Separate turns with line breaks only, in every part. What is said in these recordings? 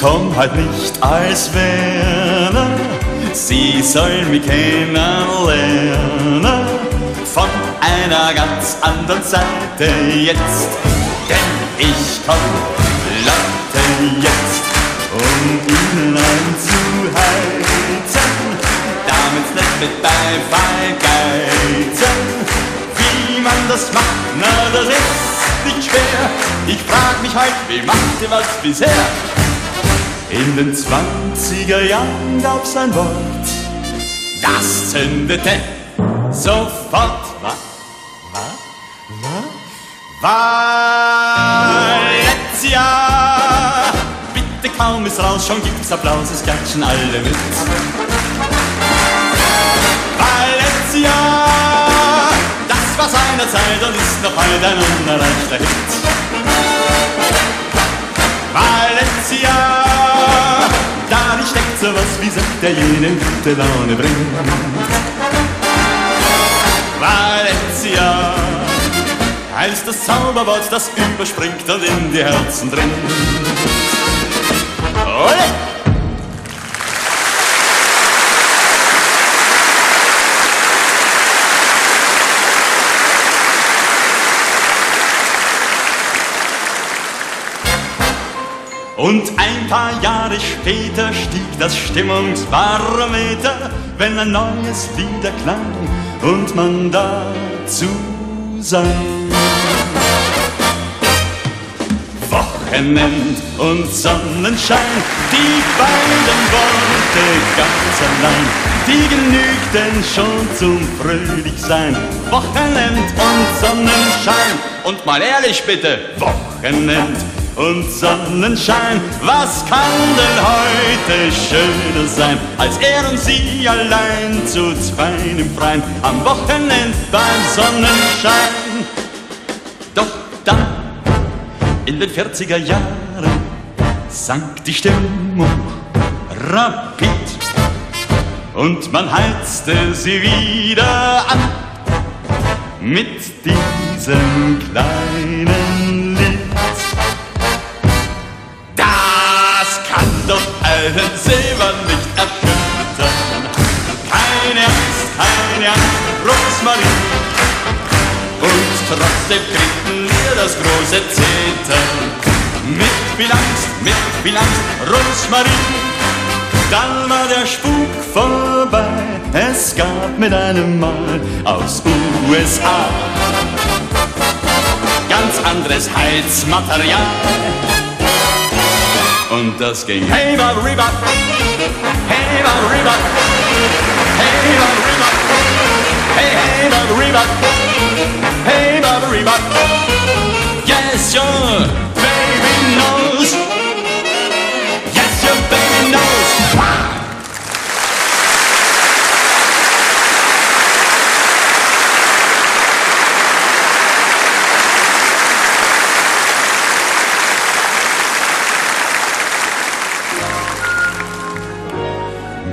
Komm halt nicht als Werner, sie soll mich kennenlernen. Von einer ganz anderen Seite jetzt, denn ich komm Leute jetzt, um ihnen einzuheizen, damit's nicht mit Beifall geizen. Wie man das macht, na das ist nicht schwer. Ich frag mich halt, wie macht ihr was bisher? In den 20er Jahren gab's ein Wort, das zündete sofort. Was? Was? Was? Valencia! Bitte kaum ist raus, schon gibt's Applaus, es klatschen alle mit. Valencia! Das war seinerzeit und ist noch heute ein unerreichter Hit. Valencia! Steckt sowas wie Sekt, der jenen gute Laune bringt. Valencia heißt das Zauberwort, das überspringt und in die Herzen dringt. Ole! Und ein paar Jahre später stieg das Stimmungsbarometer, wenn ein neues Lied erklang und man dazu sang. Wochenend und Sonnenschein, die beiden Worte ganz allein, die genügten schon zum Fröhlichsein. Wochenend und Sonnenschein und mal ehrlich bitte, Wochenend und Sonnenschein. Was kann denn heute schöner sein, als er und sie allein zu zweien im Freien am Wochenend beim Sonnenschein? Doch dann, in den 40er Jahren, sank die Stimmung rapid und man heizte sie wieder an mit diesem kleinen allen Silber nicht erschüttern. Keine Angst, keine Angst, Rosmarin. Und trotzdem kriegten wir das große Zittern. Mit Angst, mit viel Angst, Rosmarin. Dann war der Spuk vorbei, es gab mit einem Mal aus USA ganz anderes Heizmaterial. Und das ging Hey Baberiba, Hey Baberiba, Hey Baberiba, Hey Hey Baberiba, Hey Baberiba. Yes, your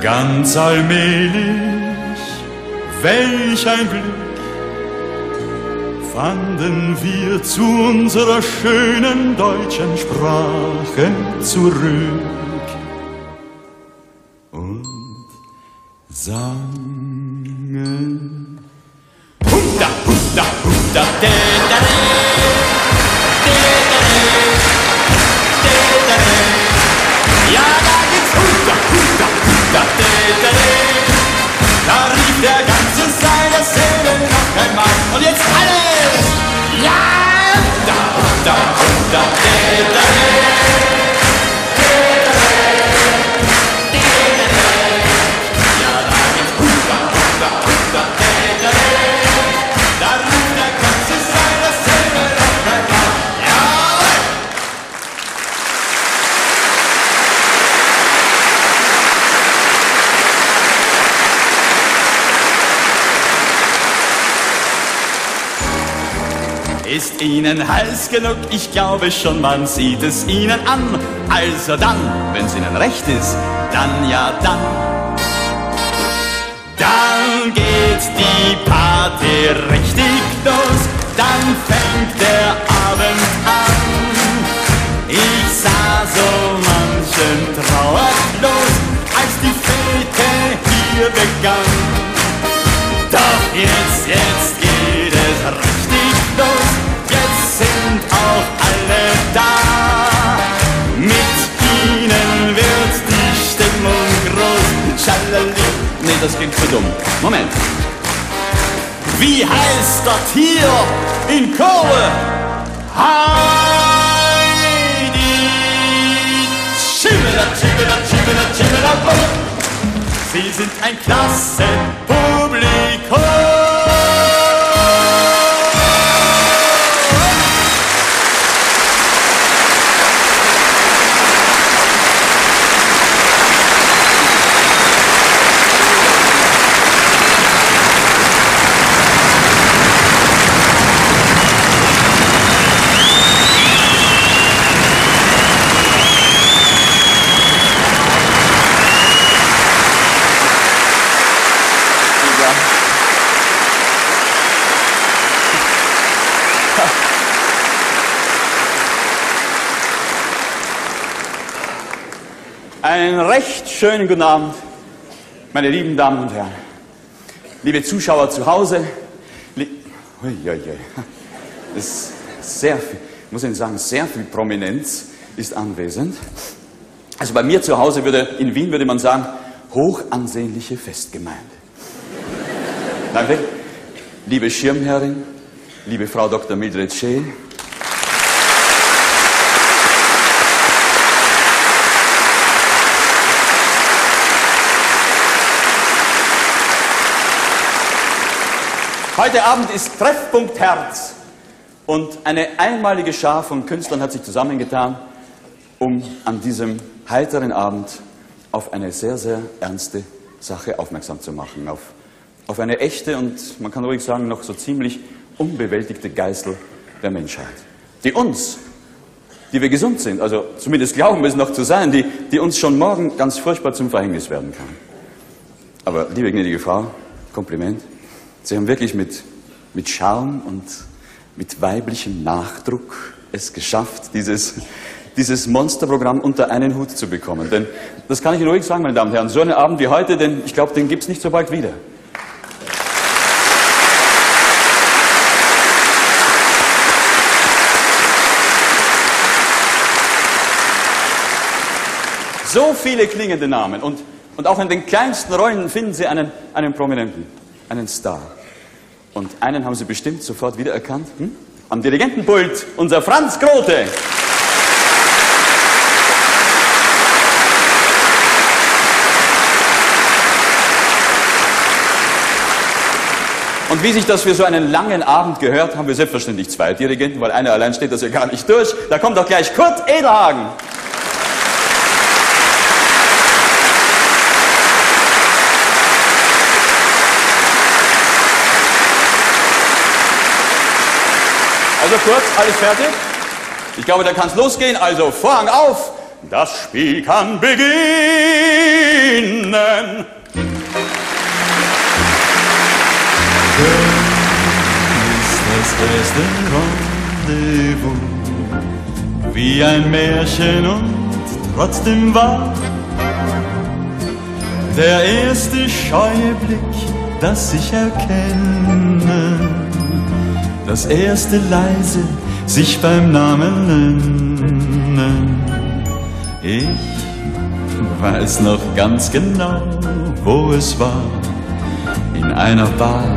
Ganz allmählich, welch ein Glück, fanden wir zu unserer schönen deutschen Sprache zurück als genug. Ich glaube schon, man sieht es ihnen an. Also dann, wenn's ihnen recht ist, dann ja dann. Dann geht die Party richtig los, dann fängt der Abend an. Ich sah so manchen trauerlos, als die Fete hier begann. Doch jetzt, jetzt geht es recht. Nee, das klingt zu dumm. Moment. Wie heißt das hier in Kohle? Heidi! Schimmela, schimmela, schimmela, schimmela, Sie sind ein Klassenpublikum. Schönen guten Abend, meine lieben Damen und Herren. Liebe Zuschauer zu Hause. Uiuiui. Sehr viel, muss ich sagen, sehr viel Prominenz ist anwesend. Also bei mir zu Hause würde, in Wien würde man sagen, hochansehnliche Festgemeinde. Danke. Liebe Schirmherrin, liebe Frau Dr. Mildred Scheel, Heute Abend ist Treffpunkt Herz und eine einmalige Schar von Künstlern hat sich zusammengetan, um an diesem heiteren Abend auf eine sehr, sehr ernste Sache aufmerksam zu machen. Auf, auf eine echte und man kann ruhig sagen noch so ziemlich unbewältigte Geißel der Menschheit, die uns, die wir gesund sind, also zumindest glauben wir es noch zu sein, die, die uns schon morgen ganz furchtbar zum Verhängnis werden kann. Aber liebe gnädige Frau, Kompliment. Sie haben wirklich mit, mit Charme und mit weiblichem Nachdruck es geschafft, dieses, dieses Monsterprogramm unter einen Hut zu bekommen. Denn das kann ich Ihnen ruhig sagen, meine Damen und Herren, so einen Abend wie heute, denn ich glaube, den gibt es nicht so bald wieder. So viele klingende Namen und, und auch in den kleinsten Rollen finden Sie einen, einen Prominenten, einen Star. Und einen haben Sie bestimmt sofort wiedererkannt. Hm? Am Dirigentenpult, unser Franz Grote. Und wie sich das für so einen langen Abend gehört, haben wir selbstverständlich zwei Dirigenten, weil einer allein steht das ja gar nicht durch. Da kommt doch gleich Kurt Edelhagen. Also kurz, alles fertig? Ich glaube, da kann es losgehen. Also Vorhang auf. Das Spiel kann beginnen. ist das erste Rendezvous wie ein Märchen und trotzdem wahr. Der erste scheue Blick, das sich erkennen das erste leise sich beim Namen nennen. Ich weiß noch ganz genau, wo es war, in einer Bar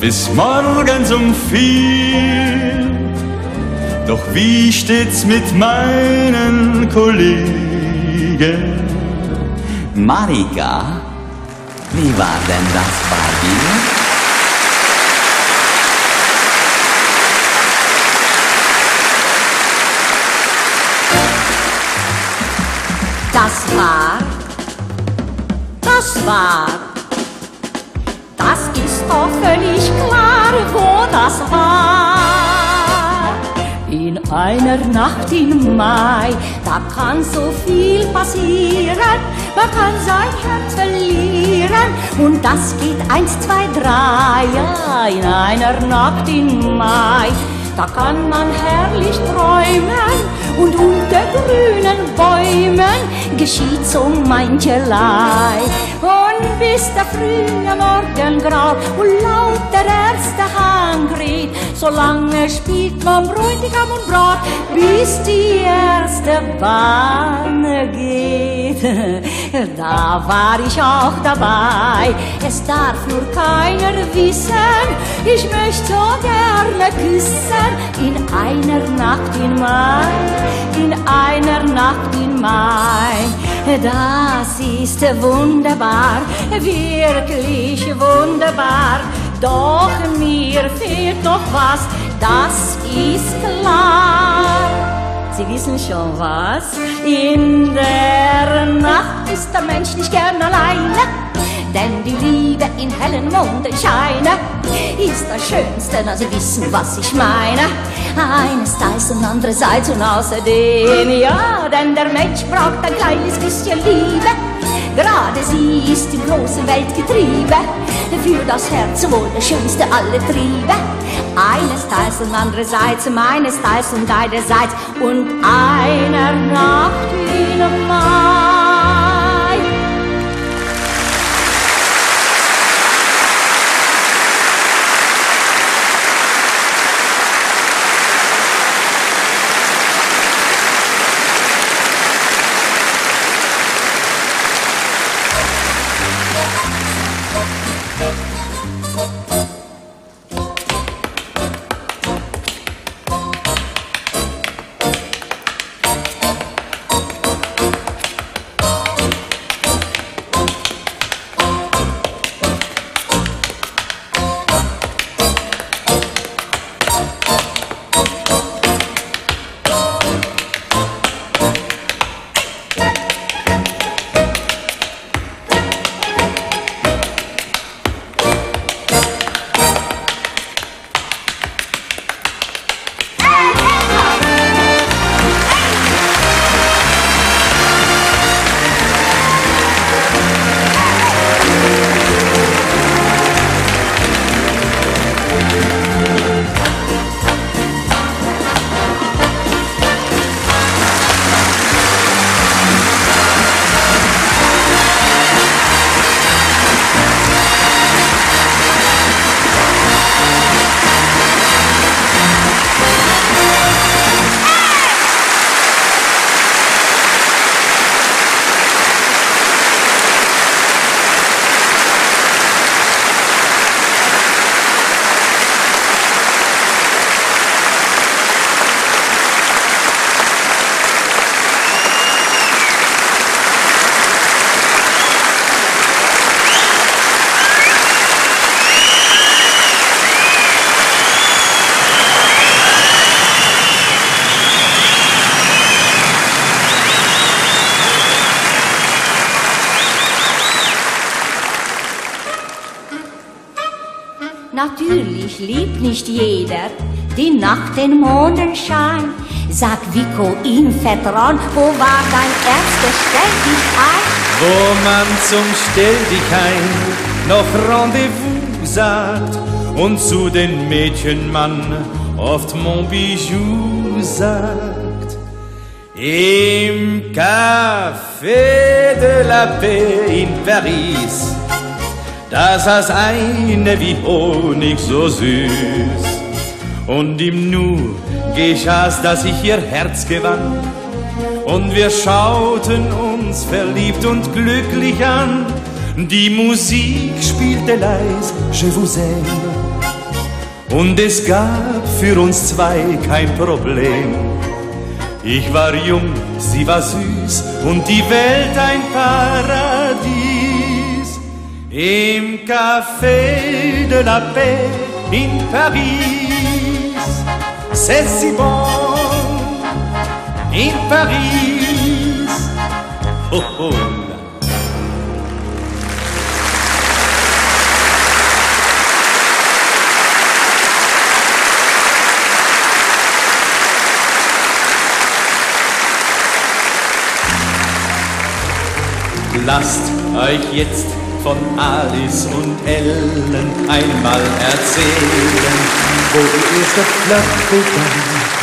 bis morgens um vier. Doch wie steht's mit meinen Kollegen?
Marika, wie war denn das bei dir?
War, das war, das ist doch völlig klar, wo das war. In einer Nacht im Mai, da kann so viel passieren, man kann sein Herz verlieren. Und das geht eins, zwei, drei, ja, in einer Nacht im Mai, da kann man herrlich träumen
und unter grünen Bäumen geschieht so mancherlei. Und bis der frühe Morgen graut und laut der erste Hang kräht, solange spielt man Bräutigam und Braut, bis die erste Bahn geht. Da war ich auch dabei, es darf nur keiner wissen, ich möchte so gerne küssen in einer Nacht in Mai, in einer Nacht in Mai. Das ist wunderbar, wirklich wunderbar. Doch mir fehlt noch was, das ist klar. Sie wissen schon was? In der Nacht ist der Mensch nicht gern alleine, denn die Liebe in hellen Mondenscheine ist das Schönste, na Sie wissen, was ich meine. Eines Teils und andererseits und außerdem, ja, denn der Mensch braucht ein kleines bisschen Liebe. Gerade sie ist im großen Weltgetriebe, für das Herz wohl der schönste aller Triebe. Eines Teils und andererseits, meines Teils und deinerseits und einer Nacht in Mai. Nicht jeder die Nacht den Mondenschein. Sag Vico in Vertrauen, wo war dein erster Stell dich ein?
Wo man zum Stell dich ein noch Rendezvous sagt und zu den Mädchen man oft Mon Bijou sagt. Im Café de la Paix in Paris, da saß eine wie Honig so süß. Und im Nu geschah's, dass ich ihr Herz gewann. Und wir schauten uns verliebt und glücklich an. Die Musik spielte leis, je vous aime. Und es gab für uns zwei kein Problem. Ich war jung, sie war süß und die Welt ein Paradies. Im Café de la Paix in Paris, c'est si bon. In Paris, oh oh. Lasst euch jetzt von Alice und Ellen einmal erzählen, wo die erste Flirt begann.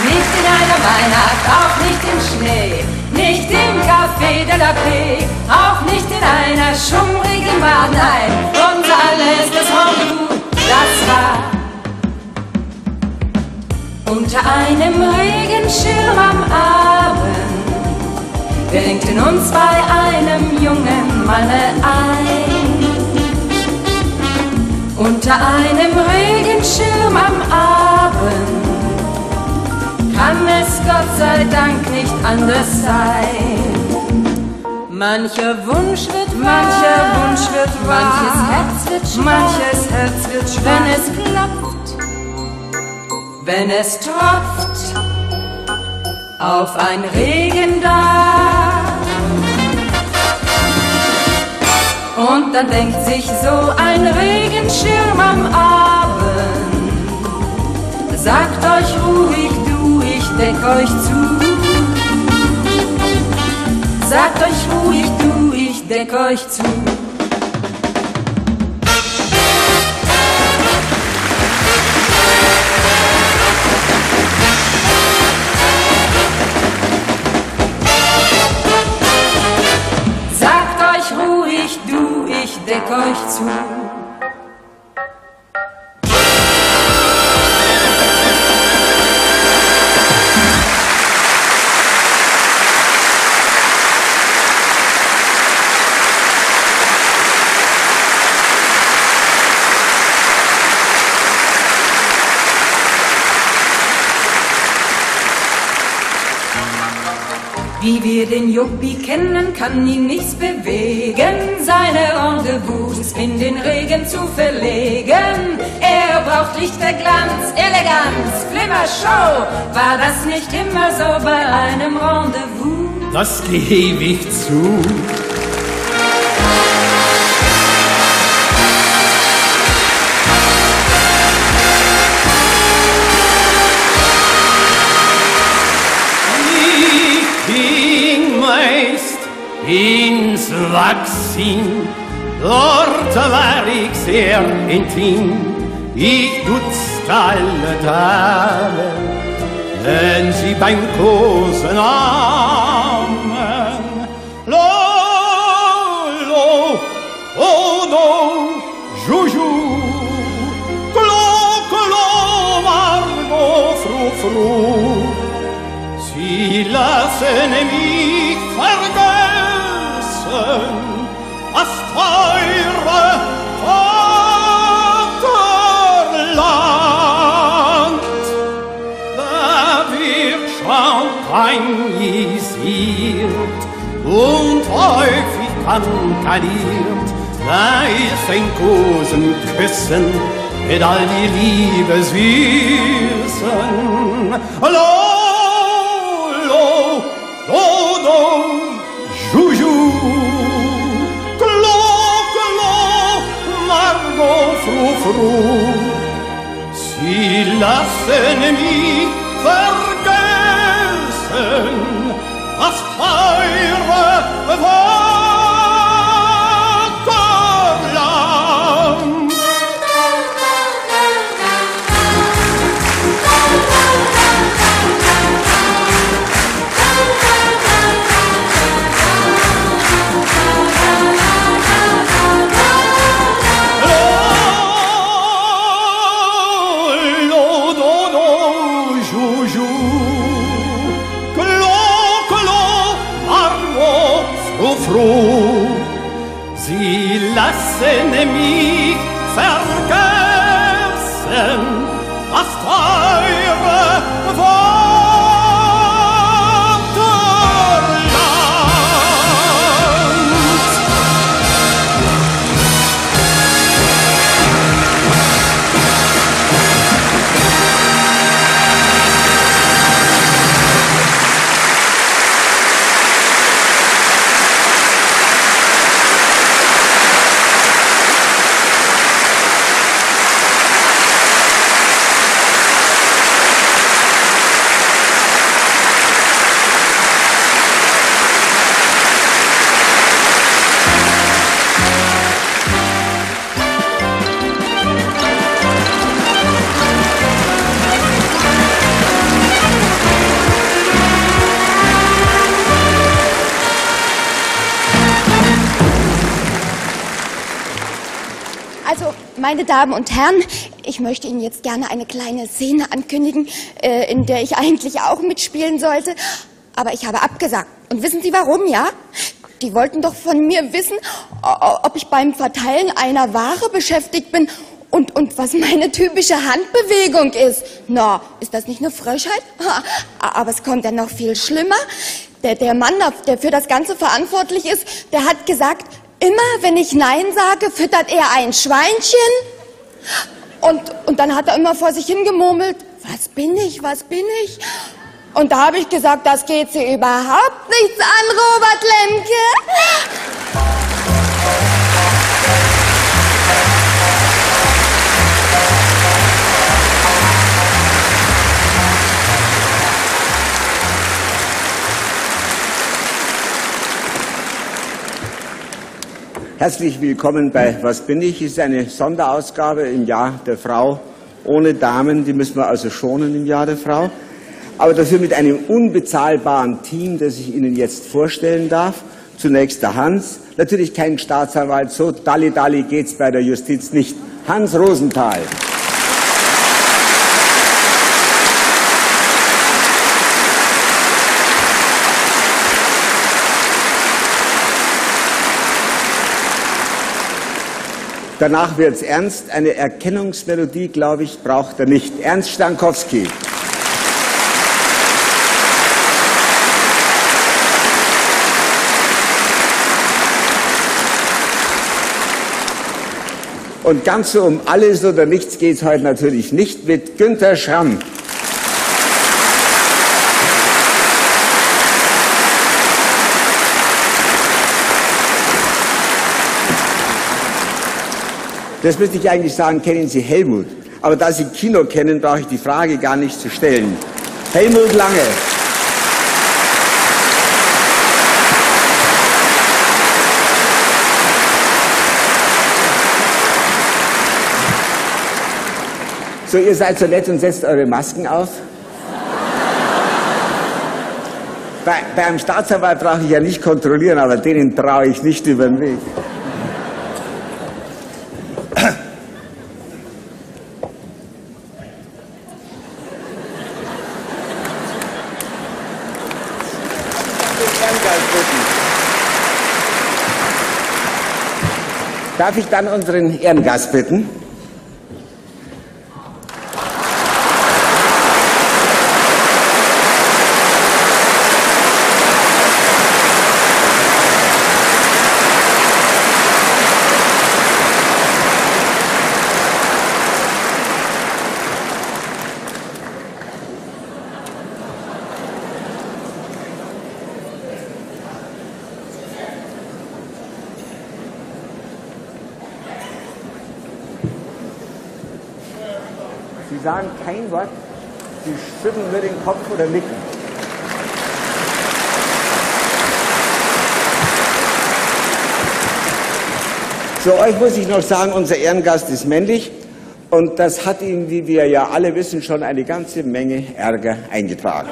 Nicht in einer Weihnacht, auch nicht im Schnee, nicht im Café de la Paix, auch nicht in einer schummrigen Bar, nein, unser allererstes Rendezvous, das war unter einem Regenschirm am Abend winkten uns bei einem jungen Manne ein. Unter einem Regenschirm am Abend kann es Gott sei Dank nicht anders sein. Mancher Wunsch wird wahr, mancher Wunsch wird wahr, manches Herz wird schwach, manches Herz wird schwach, wenn es klopft, wenn es tropft auf ein Regendach. Und dann denkt sich so ein Regenschirm am Abend, sagt euch ruhig du, ich deck euch zu. Sagt euch ruhig du, ich deck euch zu. Wir den Juppie kennen, kann ihn nichts bewegen, seine Rendezvous in den Regen zu verlegen. Er braucht Lichterglanz, Eleganz, Flimmershow. War das nicht immer so bei einem Rendezvous?
Das gebe ich zu. Ins Wachsin, dort war ich sehr intim. Ich dutzte alle Damen, wenn sie beim Kosen nahmen. Lo, lo, oh, no, juju, klo, margo, fru, fru. Sie lassen mich champagnisiert und häufig kankaniert. Da ist ein Kosen küssen mit all die Liebeswiesen. Hallo, lo, lo, lo, juju, klo, klo, Margot, fru, fru. Sie lassen mich vergessen, das teure
meine Damen und Herren, ich möchte Ihnen jetzt gerne eine kleine Szene ankündigen, äh, in der ich eigentlich auch mitspielen sollte. Aber ich habe abgesagt. Und wissen Sie warum, ja? Die wollten doch von mir wissen, ob ich beim Verteilen einer Ware beschäftigt bin und, und was meine typische Handbewegung ist. Na, ist das nicht eine Frechheit? Aber es kommt ja noch viel schlimmer. Der, der Mann, der für das Ganze verantwortlich ist, der hat gesagt, immer wenn ich Nein sage, füttert er ein Schweinchen. Und, und dann hat er immer vor sich hingemurmelt, was bin ich, was bin ich? Und da habe ich gesagt, das geht sie überhaupt nichts an, Robert Lemke.
Herzlich willkommen bei Was bin ich? Ist eine Sonderausgabe im Jahr der Frau ohne Damen. Die müssen wir also schonen im Jahr der Frau. Aber dafür mit einem unbezahlbaren Team, das ich Ihnen jetzt vorstellen darf. Zunächst der Hans. Natürlich kein Staatsanwalt. So dalli dalli geht's bei der Justiz nicht. Hans Rosenthal. Danach wird's ernst. Eine Erkennungsmelodie, glaube ich, braucht er nicht. Ernst Stankowski. Und ganz so um alles oder nichts geht es heute natürlich nicht mit Günter Schramm. Das müsste ich eigentlich sagen, kennen Sie Helmut. Aber da Sie Kino kennen, brauche ich die Frage gar nicht zu stellen. Helmut Lange. So, ihr seid so nett und setzt eure Masken auf. Bei, bei Staatsanwalt brauche ich ja nicht kontrollieren, aber denen traue ich nicht über den Weg. Darf ich dann unseren Ehrengast bitten? Sie sagen kein Wort, Sie schütteln nur den Kopf oder nicken. So, euch muss ich noch sagen, unser Ehrengast ist männlich und das hat ihm, wie wir ja alle wissen, schon eine ganze Menge Ärger eingetragen.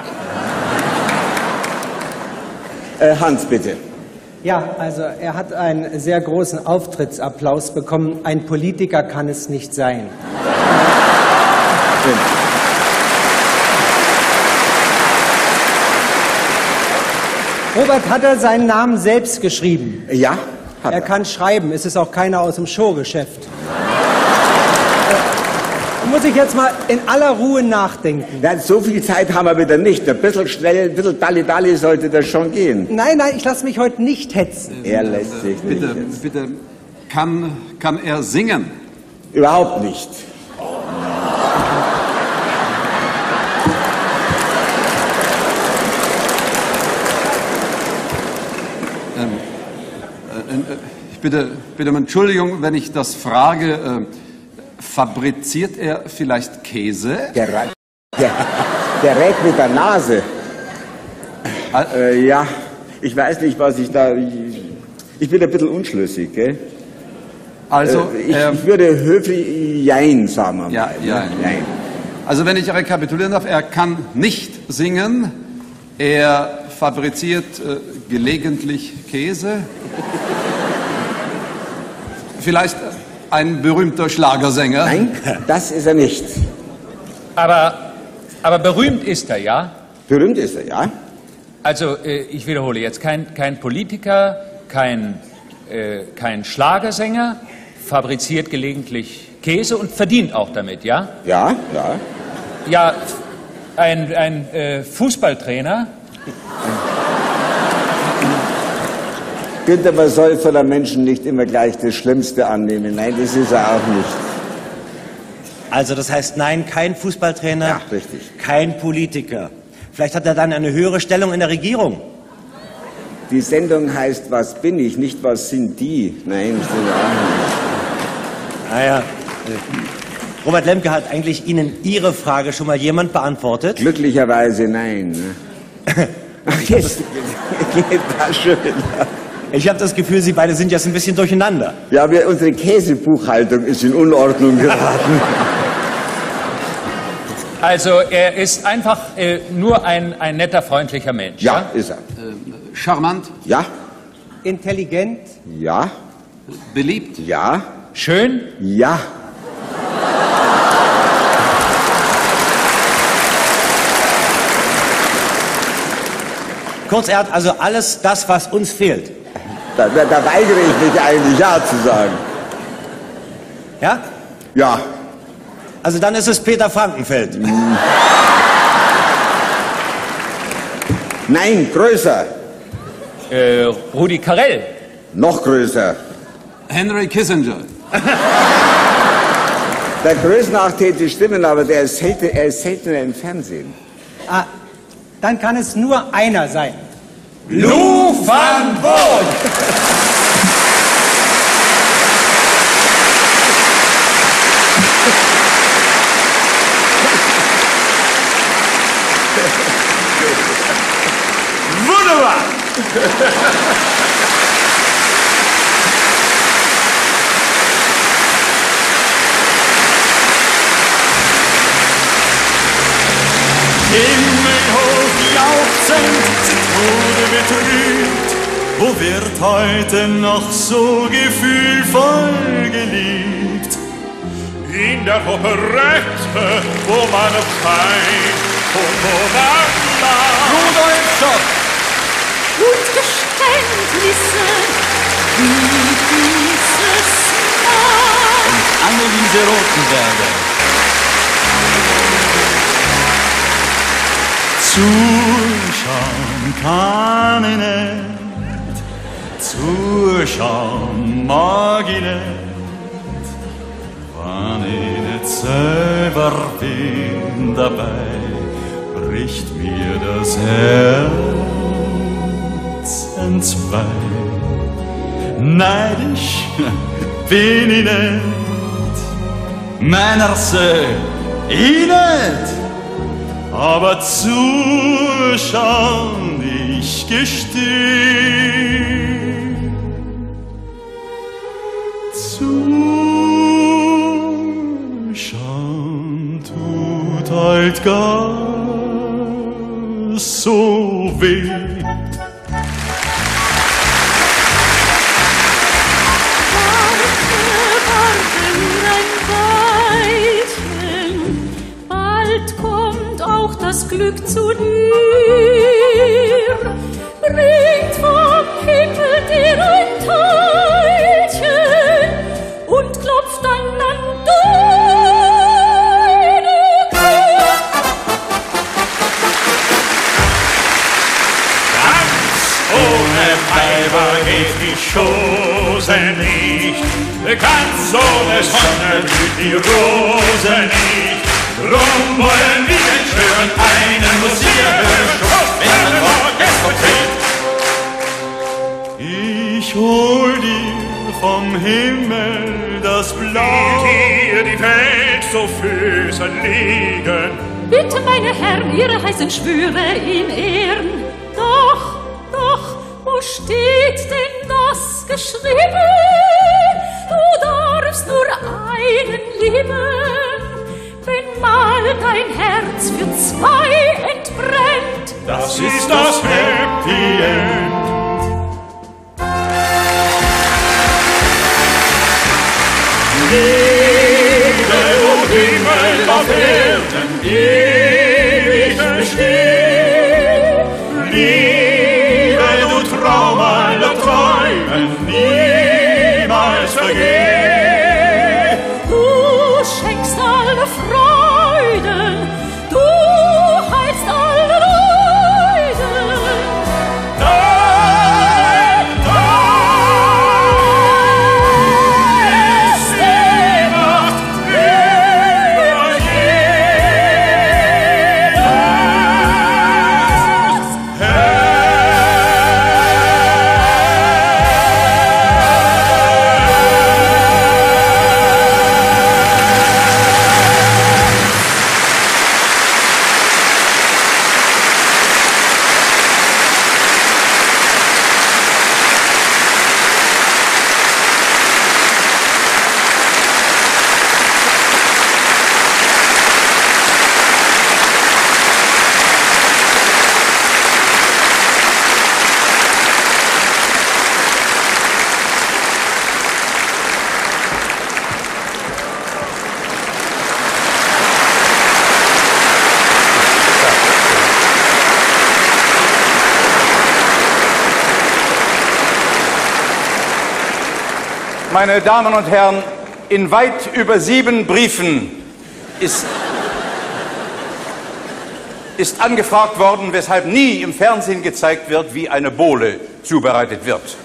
Äh, Hans, bitte.
Ja, also er hat einen sehr großen Auftrittsapplaus bekommen. Ein Politiker kann es nicht sein. Robert, hat er seinen Namen selbst geschrieben?
Ja, hat
Er
er.
kann schreiben, es ist auch keiner aus dem Showgeschäft. Äh, Muss ich jetzt mal in aller Ruhe nachdenken.
Ja, so viel Zeit haben wir wieder nicht. Ein bisschen schnell, ein bisschen dalli-dalli sollte das schon gehen.
Nein, nein, ich lasse mich heute nicht hetzen.
Er lässt sich nicht.
Bitte,
jetzt.
bitte, kann, kann er singen?
Überhaupt nicht.
Ich bitte, bitte um Entschuldigung, wenn ich das frage. Äh, fabriziert er vielleicht Käse?
Der, Ra- der, der rät mit der Nase. Äh, ja, ich weiß nicht, was ich da. Ich, ich bin ein bisschen unschlüssig, gell?
Also,
äh, ich,
er,
ich würde höflich Jein sagen. wir mal,
Ja,
ne?
Jein. also wenn ich rekapitulieren darf, er kann nicht singen, er fabriziert äh, gelegentlich Käse. Vielleicht, ein berühmter Schlagersänger?
Nein, das ist er nicht.
Aber, aber berühmt ist er, ja?
Berühmt ist er, ja?
Also, äh, ich wiederhole jetzt, kein, kein Politiker, kein, äh, kein Schlagersänger, fabriziert gelegentlich Käse und verdient auch damit, ja?
Ja, ja.
Ja, ein, ein äh, Fußballtrainer,
Günther, man soll von der Menschen nicht immer gleich das Schlimmste annehmen. Nein, das ist er auch nicht.
Also das heißt nein, kein Fußballtrainer,
Ja, richtig.
kein Politiker. Vielleicht hat er dann eine höhere Stellung in der Regierung.
Die Sendung heißt Was bin ich, nicht was sind die. Nein, das ist auch
Naja, äh, Robert Lemke hat eigentlich Ihnen Ihre Frage schon mal jemand beantwortet.
nicht. Glücklicherweise nein. ne? Ach, jetzt geht das schön.
Ich habe das Gefühl, Sie beide sind jetzt ein bisschen durcheinander.
Ja, wir, unsere Käsebuchhaltung ist in Unordnung geraten.
also er ist einfach äh, nur ein, ein netter, freundlicher Mensch.
Ja, ist er.
Charmant?
Ja,
Intelligent,
ja,
Beliebt?
ja,
Schön,
ja.
Kurz, er hat also alles das, was uns fehlt.
Da, da, da weigere ich mich eigentlich Ja zu sagen.
Ja?
Ja,
Also dann ist es Peter Frankenfeld.
nein, größer,
äh, Rudi Carell,
noch größer.
Henry Kissinger?
Der Größenach täte stimmen, aber der ist selten, er ist seltener im Fernsehen.
ah, dann kann es nur einer sein.
Lou van.
Wunderbar! Himmelhoch jauchzend, zu Tode betrübt, wo wird heute noch so gefühlvoll geliebt? In der Operette, wo man Zeit und wo man lacht. Rudolf Schock!
und Geständnisse, wie dieses Mal.
Anneliese Rotenberger.
Zuschauen kann ich nicht, zuschauen mag ich nicht, wann ich nicht selber bin dabei, bricht mir das Herz entzwei. Neidisch bin ich nicht, meiner Seele ich nicht, aber zuschauen ich gestehe. Zuschauen tut halt gar so weh.
Glück zu dir, bringt vom Himmel dir ein Teilchen und klopft dann an deine.
Ganz ohne Weiber geht die Chose nicht, ganz ohne Sonne blüht die Rose nicht. Drum vom Himmel das Blau. Hier die Welt so Füßen liegen,
Bitte, meine Herren, ihre heißen Schwüre in Ehren. Doch, doch, wo steht denn das geschrieben? Du darfst nur einen lieben, wenn mal dein Herz für zwei entbrennt.
das ist das Happy End. Himmel auf Erden, ewig
Meine Damen und Herren, in weit über sieben Briefen ist, ist angefragt worden, weshalb nie im Fernsehen gezeigt wird, wie eine Bohle zubereitet wird.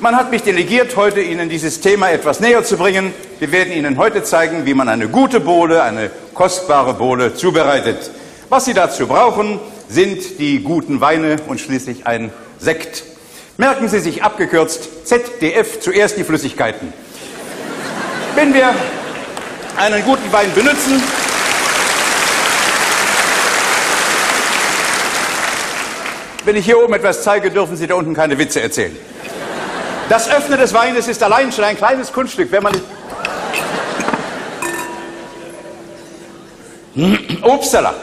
Man hat mich delegiert, heute Ihnen dieses Thema etwas näher zu bringen. Wir werden Ihnen heute zeigen, wie man eine gute Bohle, eine kostbare Bohle zubereitet. Was Sie dazu brauchen, sind die guten Weine und schließlich ein Sekt. Merken Sie sich abgekürzt ZDF zuerst die Flüssigkeiten. Wenn wir einen guten Wein benutzen, wenn ich hier oben etwas zeige, dürfen Sie da unten keine Witze erzählen. Das Öffnen des Weines ist allein schon ein kleines Kunststück, wenn man Obstsalat.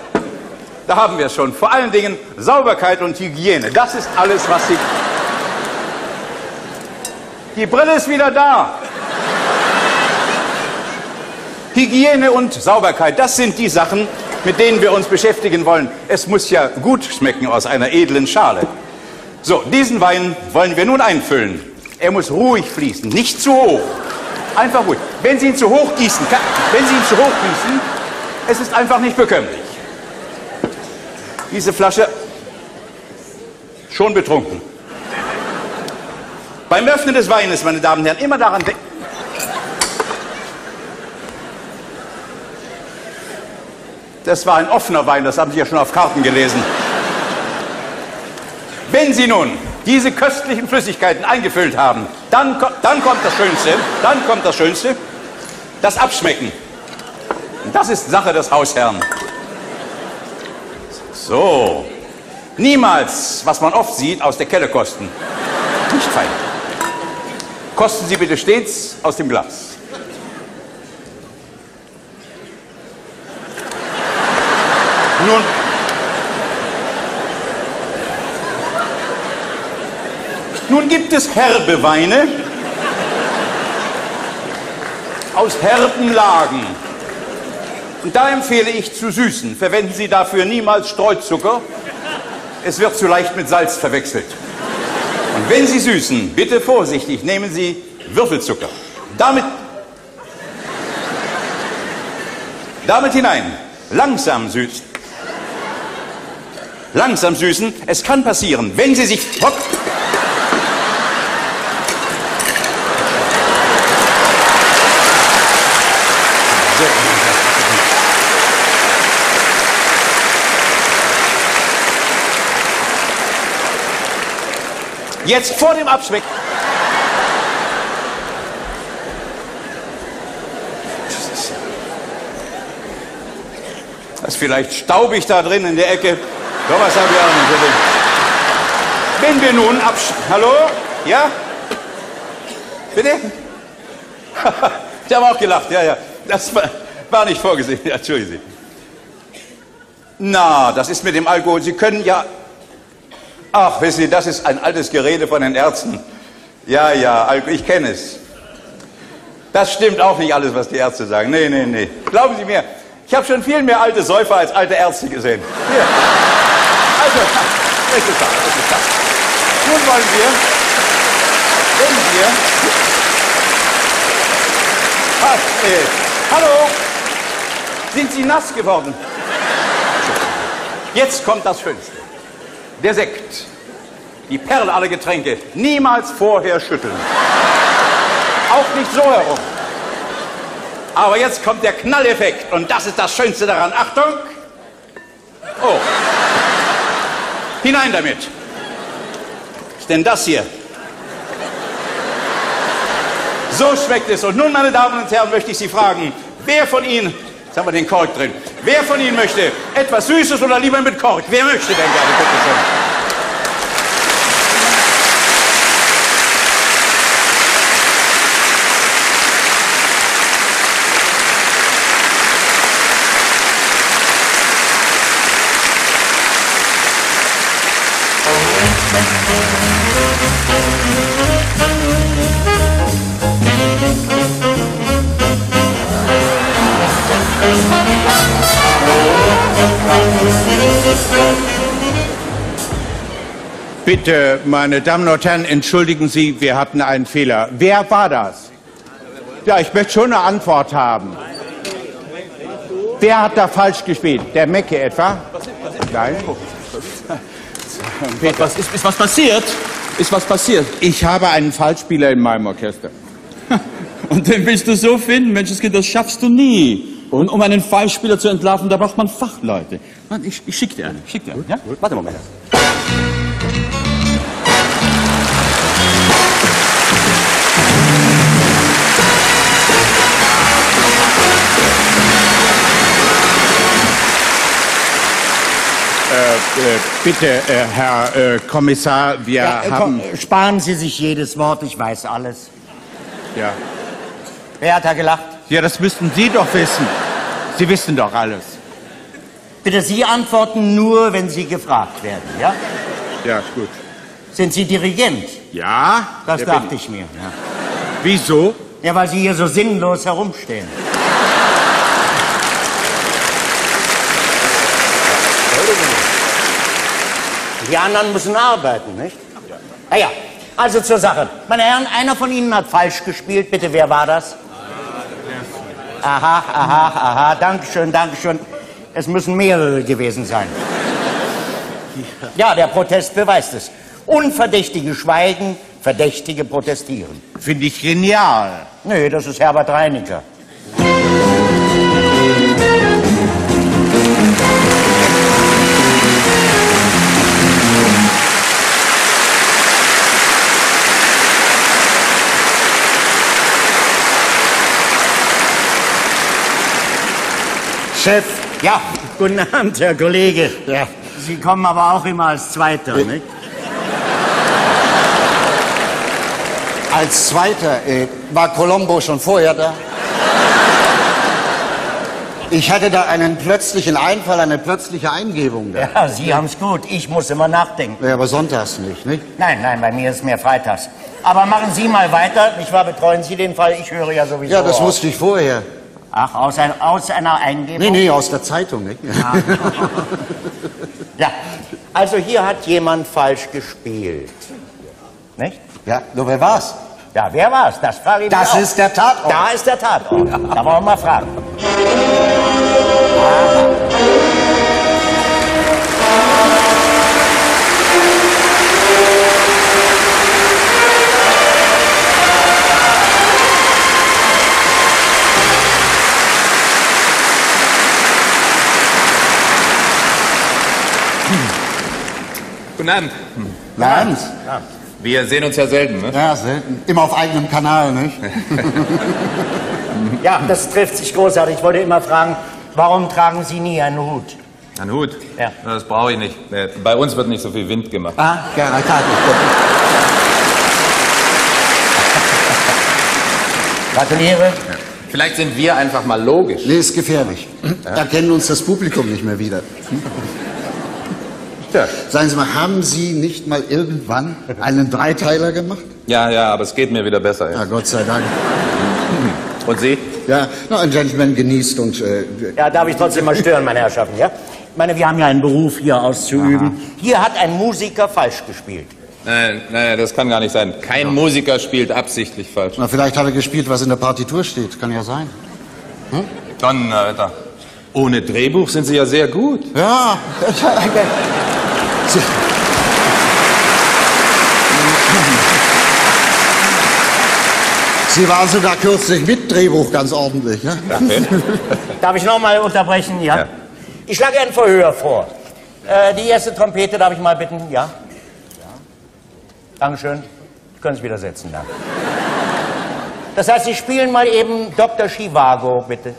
Da haben wir es schon. Vor allen Dingen Sauberkeit und Hygiene. Das ist alles, was Sie. Die Brille ist wieder da. Hygiene und Sauberkeit, das sind die Sachen, mit denen wir uns beschäftigen wollen. Es muss ja gut schmecken aus einer edlen Schale. So, diesen Wein wollen wir nun einfüllen. Er muss ruhig fließen, nicht zu hoch. Einfach ruhig. Wenn Sie ihn zu hoch gießen, kann, wenn Sie ihn zu hoch gießen, es ist einfach nicht bekömmlich. Diese Flasche schon betrunken. Beim Öffnen des Weines, meine Damen und Herren, immer daran denken. Das war ein offener Wein, das haben Sie ja schon auf Karten gelesen. Wenn Sie nun diese köstlichen Flüssigkeiten eingefüllt haben, dann, dann kommt das Schönste, dann kommt das Schönste, das Abschmecken. Und Das ist Sache des Hausherrn. So. Niemals, was man oft sieht, aus der Kelle kosten. Nicht fein. Kosten Sie bitte stets aus dem Glas. Nun, nun gibt es herbe Weine aus herben Lagen. Und da empfehle ich zu süßen. Verwenden Sie dafür niemals Streuzucker. Es wird zu leicht mit Salz verwechselt. Und wenn Sie süßen, bitte vorsichtig, nehmen Sie Würfelzucker. Damit, damit hinein. Langsam süßen. Langsam süßen. Es kann passieren, wenn Sie sich... Hopp. Jetzt vor dem Abschmecken. Das ist vielleicht staubig da drin in der Ecke. Thomas habe ich auch nicht. Wenn wir nun absch... Hallo? Ja? Bitte? Ich habe auch gelacht, ja, ja. Das war, war nicht vorgesehen. Ja, entschuldigen Sie. Na, das ist mit dem Alkohol. Sie können ja Ach, wissen Sie, das ist ein altes Gerede von den Ärzten. Ja, ja, ich kenne es. Das stimmt auch nicht alles, was die Ärzte sagen. Nee, nee, nee. Glauben Sie mir, ich habe schon viel mehr alte Säufer als alte Ärzte gesehen. Hier. Also, es ist da, es ist da. Nun wollen wir, wenn wir... Ah, äh, hallo, sind Sie nass geworden? Jetzt kommt das Schönste. Der Sekt. Die Perle aller Getränke. Niemals vorher schütteln. Auch nicht so herum. Aber jetzt kommt der Knalleffekt und das ist das Schönste daran. Achtung! Oh. Hinein damit. Ist denn das hier? So schmeckt es. Und nun, meine Damen und Herren, möchte ich Sie fragen, wer von Ihnen, jetzt haben wir den Kork drin, wer von Ihnen möchte etwas Süßes oder lieber mit Kork? Wer möchte denn gerne, bitte schön?
Bitte, meine Damen und Herren, entschuldigen Sie, wir hatten einen Fehler. Wer war das? Ja, ich möchte schon eine Antwort haben. Wer hat da falsch gespielt? Der Mecke etwa? Nein.
Was ist, ist was passiert? Ist was passiert?
Ich habe einen Fallspieler in meinem Orchester.
Und den willst du so finden, Menschenskind, das schaffst du nie. Und um einen Fallspieler zu entlarven, da braucht man Fachleute. Ich, ich schick dir einen. Schick dir einen, ja? Warte mal.
Äh, bitte, äh, Herr äh, Kommissar, wir
Ja, äh,
haben...
sparen Sie sich jedes Wort, ich weiß alles.
Ja.
Wer hat da gelacht?
ja, das müssten Sie doch wissen. Sie wissen doch alles.
Bitte, Sie antworten nur, wenn Sie gefragt werden, ja?
Ja, gut.
Sind Sie Dirigent?
Ja?
Das dachte
bin
ich mir, ja.
Wieso?
Ja, weil Sie hier so sinnlos herumstehen. Die anderen müssen arbeiten, nicht? Ja, also zur Sache. Meine Herren, einer von Ihnen hat falsch gespielt. Bitte, wer war das? Aha, aha, aha. Dankeschön, Dankeschön. Es müssen mehrere gewesen sein. Ja, der Protest beweist es. Unverdächtige schweigen, Verdächtige protestieren.
Finde ich genial.
Nee, das ist Herbert Reiniger. Chef. Ja, guten Abend, Herr Kollege. Ja. Sie kommen aber auch immer als Zweiter, nicht?
Als Zweiter äh, war Colombo schon vorher da. Ich hatte da einen plötzlichen Einfall, eine plötzliche Eingebung. Da.
Ja, Sie haben's gut. Ich muss immer nachdenken.
Ja, aber sonntags nicht, nicht?
Nein, nein, bei mir ist mehr freitags. Aber machen Sie mal weiter. Nicht wahr? Betreuen Sie den Fall. Ich höre ja sowieso.
Ja, das
auf.
wusste ich vorher.
Ach, aus, ein, aus einer Eingebung?
Nee, nee, aus der Zeitung, nicht?
Ja, also hier hat jemand falsch gespielt. Nicht?
Ja, nur wer war's?
Ja, wer war's? Das frage ich
Das
auch.
ist der Tatort.
Da ist der Tatort. Da wollen wir mal fragen.
Guten Abend.
Guten Abend.
Wir sehen uns ja selten, ne?
Ja, selten. Immer auf eigenem Kanal, nicht?
Ja, das trifft sich großartig. Ich wollte immer fragen, warum tragen Sie nie einen Hut?
Ein Hut?
Ja.
Das brauche ich nicht. Bei uns wird nicht so viel Wind gemacht.
Ah, gerne, klar.
Gratuliere.
Vielleicht sind wir einfach mal logisch.
Nee, ist gefährlich. Da kennen uns das Publikum nicht mehr wieder.
Ja.
Sagen Sie mal, haben Sie nicht mal irgendwann einen Dreiteiler gemacht?
Ja, ja, aber es geht mir wieder besser.
Ja,
Jetzt.
Gott sei Dank.
Und Sie?
Ja, na, ein Gentleman genießt und... Äh,
Ja, darf ich trotzdem mal stören, meine Herrschaften, ja? Ich meine, wir haben ja einen Beruf hier auszuüben. Hier hat ein Musiker falsch gespielt.
Nein, nein, das kann gar nicht sein. Kein Musiker spielt absichtlich falsch.
na, vielleicht hat er gespielt, was in der Partitur steht. Kann ja sein.
Donnerwetter. Ohne Drehbuch sind Sie ja sehr gut.
Ja. Sie- Sie waren sogar kürzlich mit Drehbuch ganz ordentlich. Ne?
Darf ich noch mal unterbrechen? Ja. Ich schlage ein Verhör vor. Äh, die erste Trompete darf ich mal bitten? Ja. ja. Dankeschön. Sie können sich wieder setzen, danke. Das heißt, Sie spielen mal eben Dr. Chivago, bitte.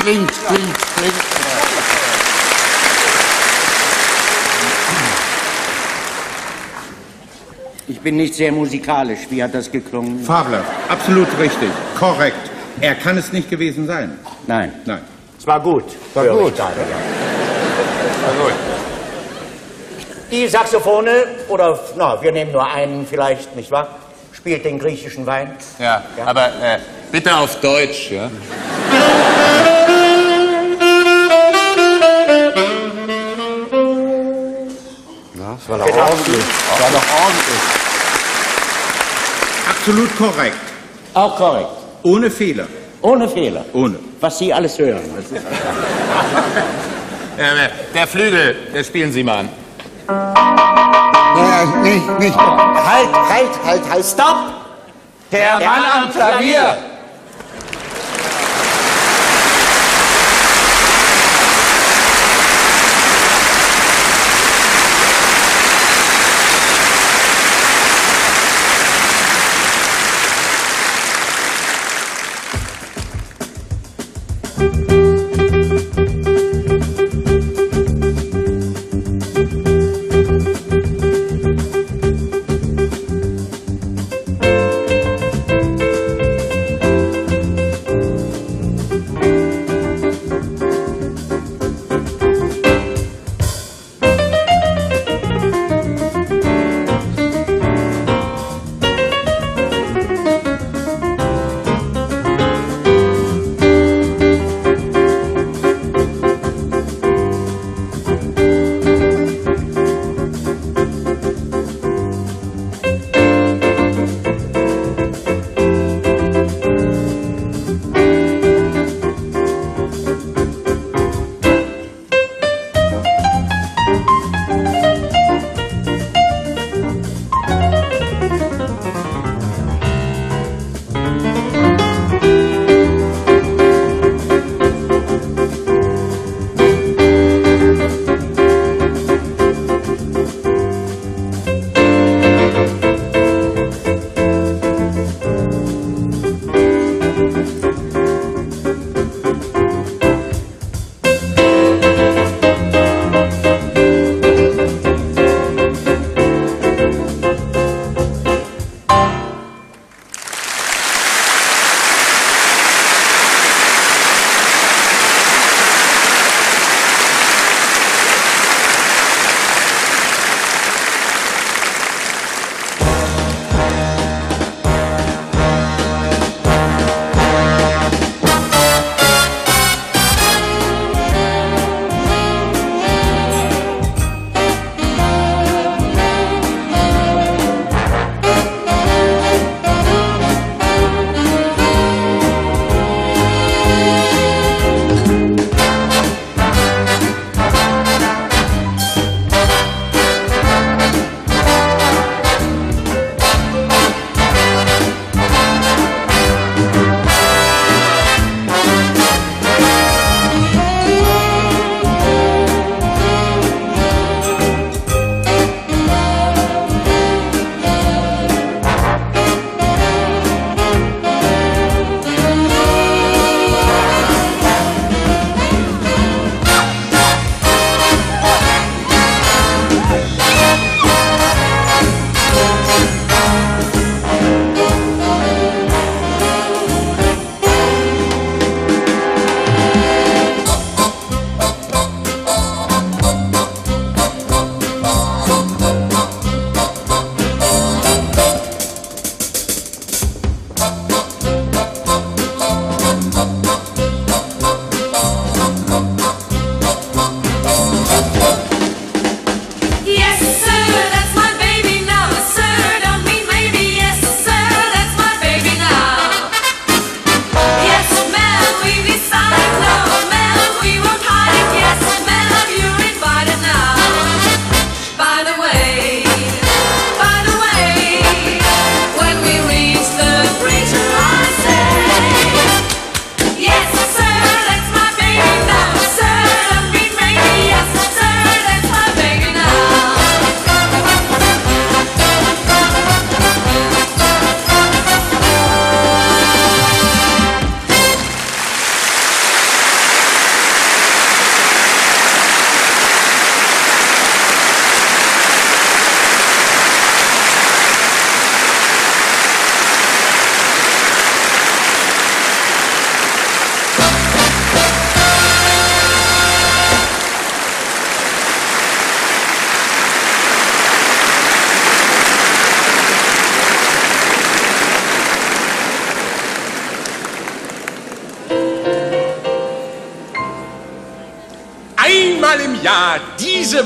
Klingt, klingt, klingt.
Ich bin nicht sehr musikalisch. Wie hat das geklungen?
Fabler, absolut richtig, korrekt. Er kann es nicht gewesen sein.
Nein.
Nein.
Es war gut.
War gut.
gerade, ja. War gut. Die Saxophone, oder na, wir nehmen nur einen vielleicht, nicht wahr? Spielt den griechischen Wein.
Ja, aber äh, bitte auf Deutsch, ja?
das war doch ordentlich. Das war doch ordentlich.
Absolut korrekt.
Auch korrekt.
Ohne Fehler.
Ohne Fehler.
Ohne.
Was Sie alles hören. Das ist
Äh, der Flügel, der spielen Sie mal an.
Nein, nicht, nicht. Halt, halt, halt, halt. Stopp!
Der Mann am Klavier.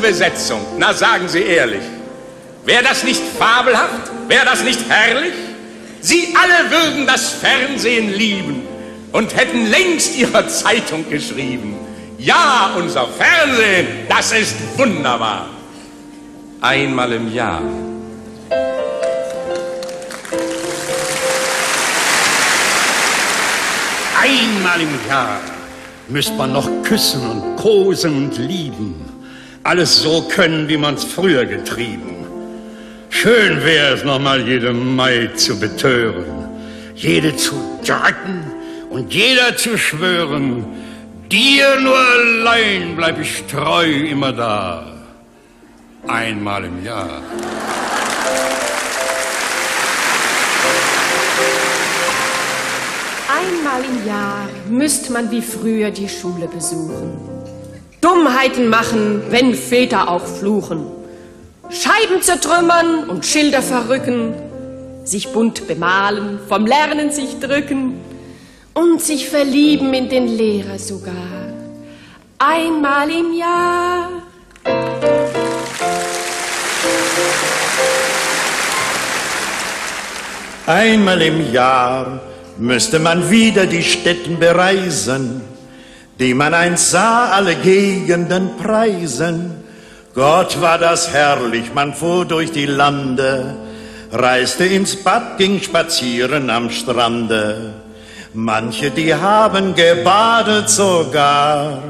Besetzung, na sagen Sie ehrlich, wäre das nicht fabelhaft? Wäre das nicht herrlich? Sie alle würden das Fernsehen lieben und hätten längst ihrer Zeitung geschrieben. Ja, unser Fernsehen, das ist wunderbar. Einmal im Jahr.
Einmal im Jahr müsste man noch küssen und kosen und lieben. Alles so können, wie man's früher getrieben. Schön wäre es noch mal jede Maid zu betören, jede zu drücken und jeder zu schwören, dir nur allein bleib ich treu immer da. Einmal im Jahr.
Einmal im Jahr müsste man wie früher die Schule besuchen. Dummheiten machen, wenn Väter auch fluchen. Scheiben zertrümmern und Schilder verrücken. Sich bunt bemalen, vom Lernen sich drücken. Und sich verlieben in den Lehrer sogar. Einmal im Jahr.
Einmal im Jahr müsste man wieder die Städten bereisen, die man einst sah, alle Gegenden preisen. Gott war das herrlich, man fuhr durch die Lande, reiste ins Bad, ging spazieren am Strande. Manche, die haben gebadet sogar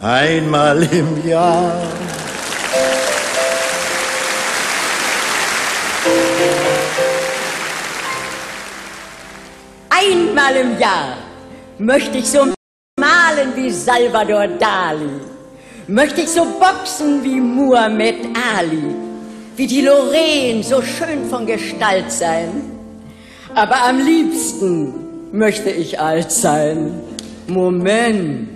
einmal im Jahr.
Einmal im Jahr möchte ich so malen wie Salvador Dali. Möchte ich so boxen wie Muhammad Ali. Wie die Lorraine so schön von Gestalt sein. Aber am liebsten möchte ich alt sein. Moment,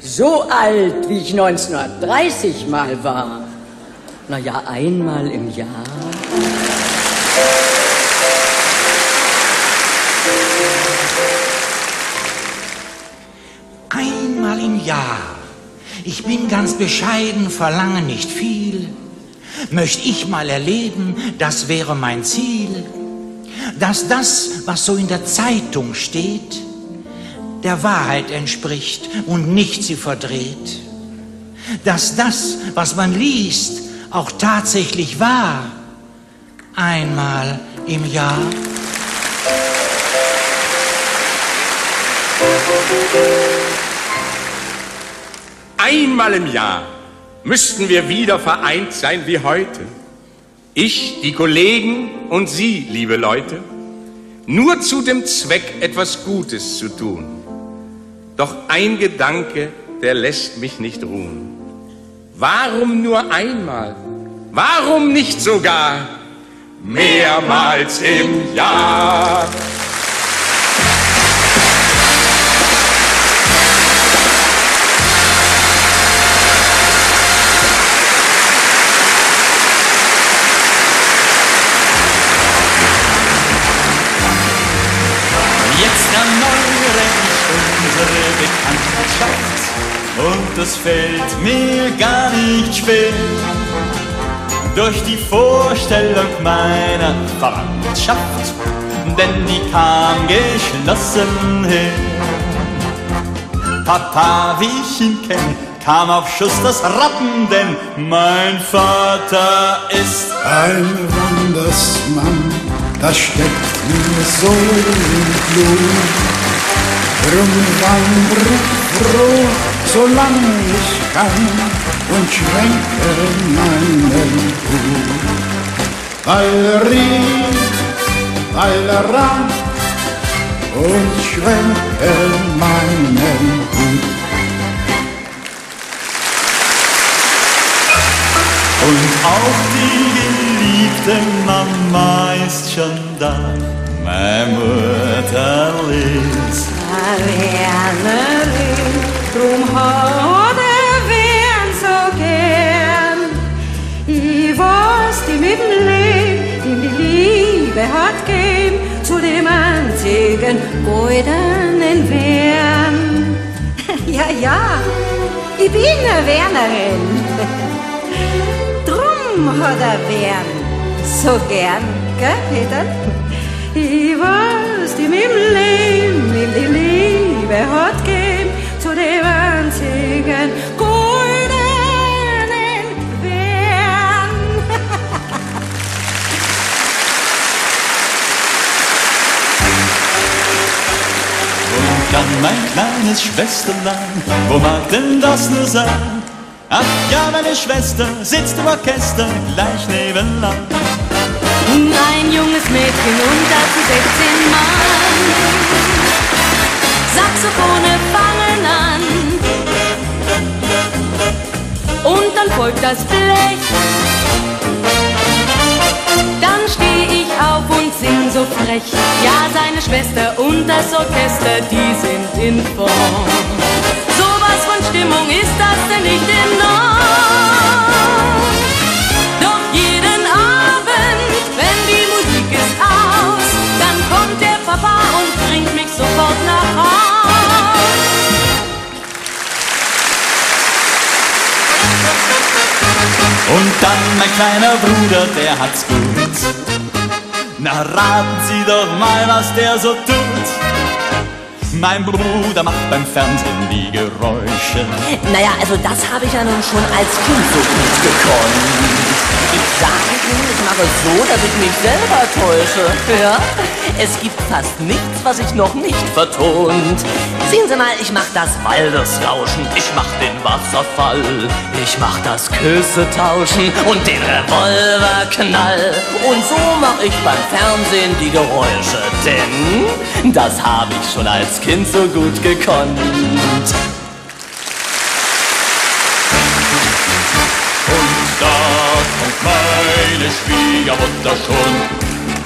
so alt wie ich 1930 mal war. Na ja, einmal im Jahr.
Jahr. Ich bin ganz bescheiden, verlange nicht viel. Möchte ich mal erleben, das wäre mein Ziel. Dass das, was so in der Zeitung steht, der Wahrheit entspricht und nicht sie verdreht. Dass das, was man liest, auch tatsächlich wahr. Einmal im Jahr.
Einmal im Jahr müssten wir wieder vereint sein wie heute. Ich, die Kollegen und Sie, liebe Leute, nur zu dem Zweck, etwas Gutes zu tun. Doch ein Gedanke, der lässt mich nicht ruhen. Warum nur einmal? Warum nicht sogar mehrmals im Jahr?
Es fällt mir gar nicht schwer, durch die Vorstellung meiner Verwandtschaft, denn die kam geschlossen her. Papa, wie ich ihn kenne, kam auf Schuss das Rappen, denn mein Vater ist
ein Wandersmann, das steckt mir so im Blut. Drum ich froh, solange ich kann und schwenke meinen Hut. Ballerie, Ballera und schwenke meinen Hut.
Und auch die geliebte Mama ist schon da, meine Mutter Liz.
Wernerin, drum hat er wen so gern. Ich weiß, die mit dem Leben, die Liebe hat gegeben, zu dem einzigen goldenen Wern. ja, ja,
Ich bin eine Wernerin. Drum hat er Wern so gern, gell, Peter? Ich weiß, die mit dem Leben, die Liebe hat gern zu dem einzigen goldenen Wern.
Und dann mein kleines Schwesterlein, wo mag denn das nur sein? Ach ja, meine Schwester sitzt im Orchester gleich nebenan.
Ein junges Mädchen und dazu 16 Mann. Folgt das Blech. Dann steh ich auf und sing so frech. Ja, seine Schwester und das Orchester, die sind in Form. Sowas von Stimmung ist das denn nicht enorm? Doch jeden Abend, wenn die Musik ist aus, dann kommt der Papa und bringt mich sofort nach Haus.
Und dann mein kleiner Bruder, der hat's gut. Na raten Sie doch mal, was der so tut. Mein Bruder macht beim Fernsehen die Geräusche.
Naja, also das habe ich ja nun schon als Kind so gut gekonnt. Sage Ihnen, ich mache es so, dass ich mich selber täusche. Ja? Es gibt fast nichts, was ich noch nicht vertont. Sehen Sie mal, ich mach das Waldesrauschen, ich mach den Wasserfall, ich mach das Küsse tauschen und den Revolverknall. Und so mach ich beim Fernsehen die Geräusche, denn das habe ich schon als Kind so gut gekonnt.
Da kommt meine Schwiegermutter schon.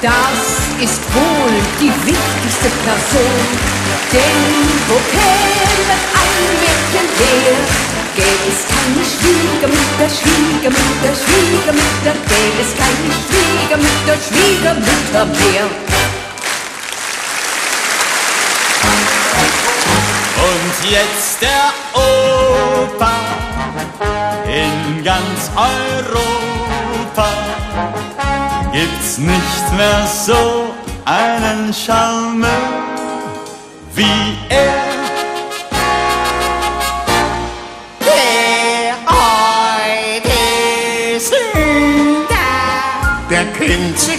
Das ist wohl die wichtigste Person, denn wo käme ein Mädchen her? Gäbe es keine Schwiegermutter, Schwiegermutter, Schwiegermutter, gäbe es keine Schwiegermutter, Schwiegermutter mehr.
Und jetzt der Opa in ganz Europa gibt's nicht mehr so einen Charme wie er.
Der heute Sünder, der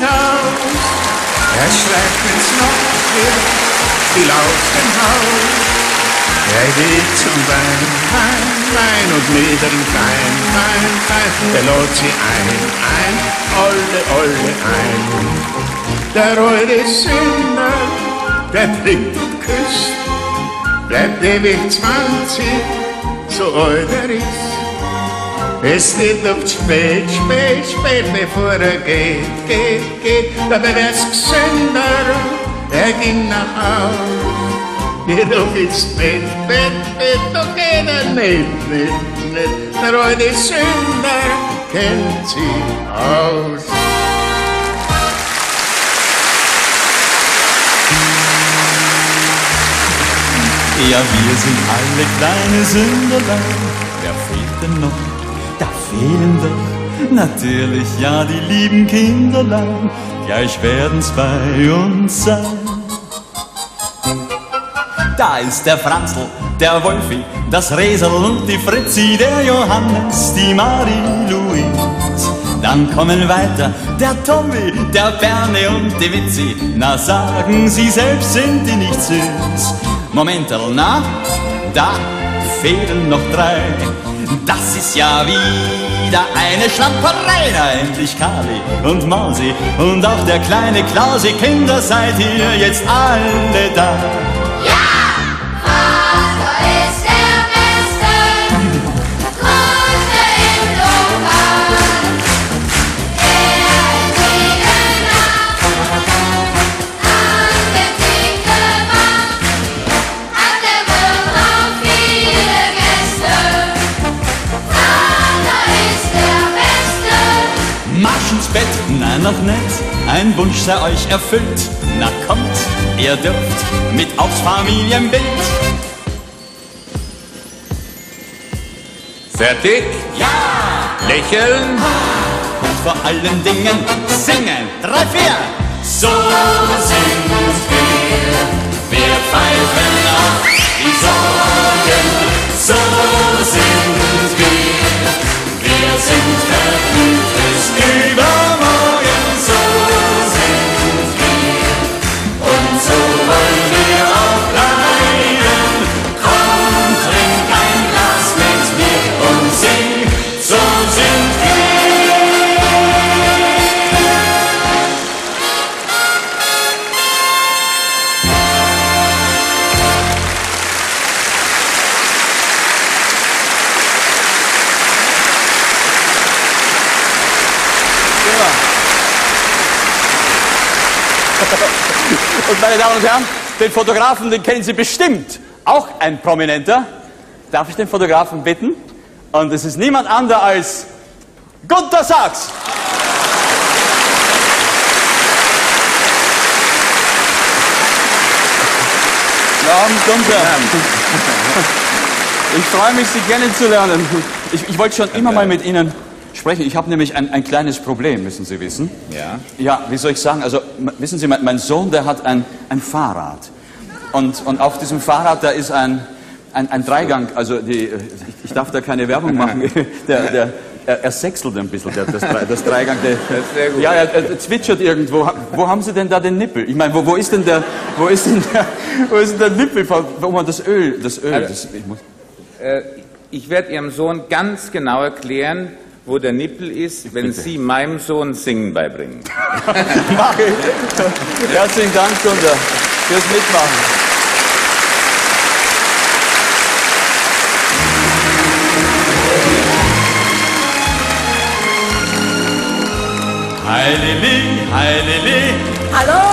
aus. Er noch wird, still aus dem Haus. Er geht zum Wein, Wein, Wein und mit dem Wein, Wein. Er lädt sie ein, ein, alle, alle ein. Der heute Sünder, der trinkt und küsst, bleibt ewig 20, so alt er ist. Es wird noch spät, spät, spät, bevor er geht, geht, geht. Dabei wär's gesünder, er ging nach Haus. Jedoch ins Bett, Bett, Bett, doch geht er nicht, nicht, nicht. Der heute Sünder kennt sie aus.
Ja, wir sind alle kleine Sünderlein. Wer fehlt denn noch? Da fehlen doch natürlich ja die lieben Kinderlein. Gleich werden's bei uns sein. Da ist der Franzl, der Wolfi, das Resel und die Fritzi, der Johannes, die Marie-Louise. Dann kommen weiter der Tommy, der Berne und die Witzi. Na, sagen Sie selbst, sind die nicht süß? Momentel, na, da fehlen noch drei. Das ist ja wieder eine Schlamperei. Na, endlich Kali und Mausi und auch der kleine Klausi. Kinder, seid ihr jetzt alle da? Noch nicht. Ein Wunsch sei euch erfüllt. Na kommt, ihr dürft mit aufs Familienbild.
Fertig?
Ja!
Lächeln?
Und vor allen Dingen singen. Drei, vier. So sind wir. Wir pfeifen auf die Sorgen. So sind wir. Wir sind verblüht bis
meine Damen und Herren, den Fotografen, den kennen Sie bestimmt. Auch ein Prominenter. Darf ich den Fotografen bitten? Und es ist niemand anderer als Gunter Sachs. Guten Abend, Gunther. Ich freue mich, Sie kennenzulernen. Ich, ich wollte schon immer mal mit Ihnen sprechen. Ich habe nämlich ein, ein kleines Problem, müssen Sie wissen.
Ja.
Ja, wie soll ich sagen? Also, wissen Sie, mein, mein Sohn, der hat ein, ein Fahrrad. Und, und auf diesem Fahrrad, da ist ein, ein, ein Dreigang. Also, die, äh, ich, darf da keine Werbung machen. Der, der, er, er sechselt ein bisschen, der, das, das Dreigang. Der. Ja, er, er zwitschert irgendwo. Wo haben Sie denn da den Nippel? Ich meine, wo, wo ist denn der, wo ist denn der, wo ist denn der Nippel? Wo man das Öl, das Öl,
Also-
das, ich muss,
Äh, ich werde Ihrem Sohn ganz genau erklären, wo der Nippel ist, wenn Sie meinem Sohn Singen beibringen.
Mach ich. Herzlichen Dank, Gunther, fürs Mitmachen.
Heilili, heilili.
Hallo!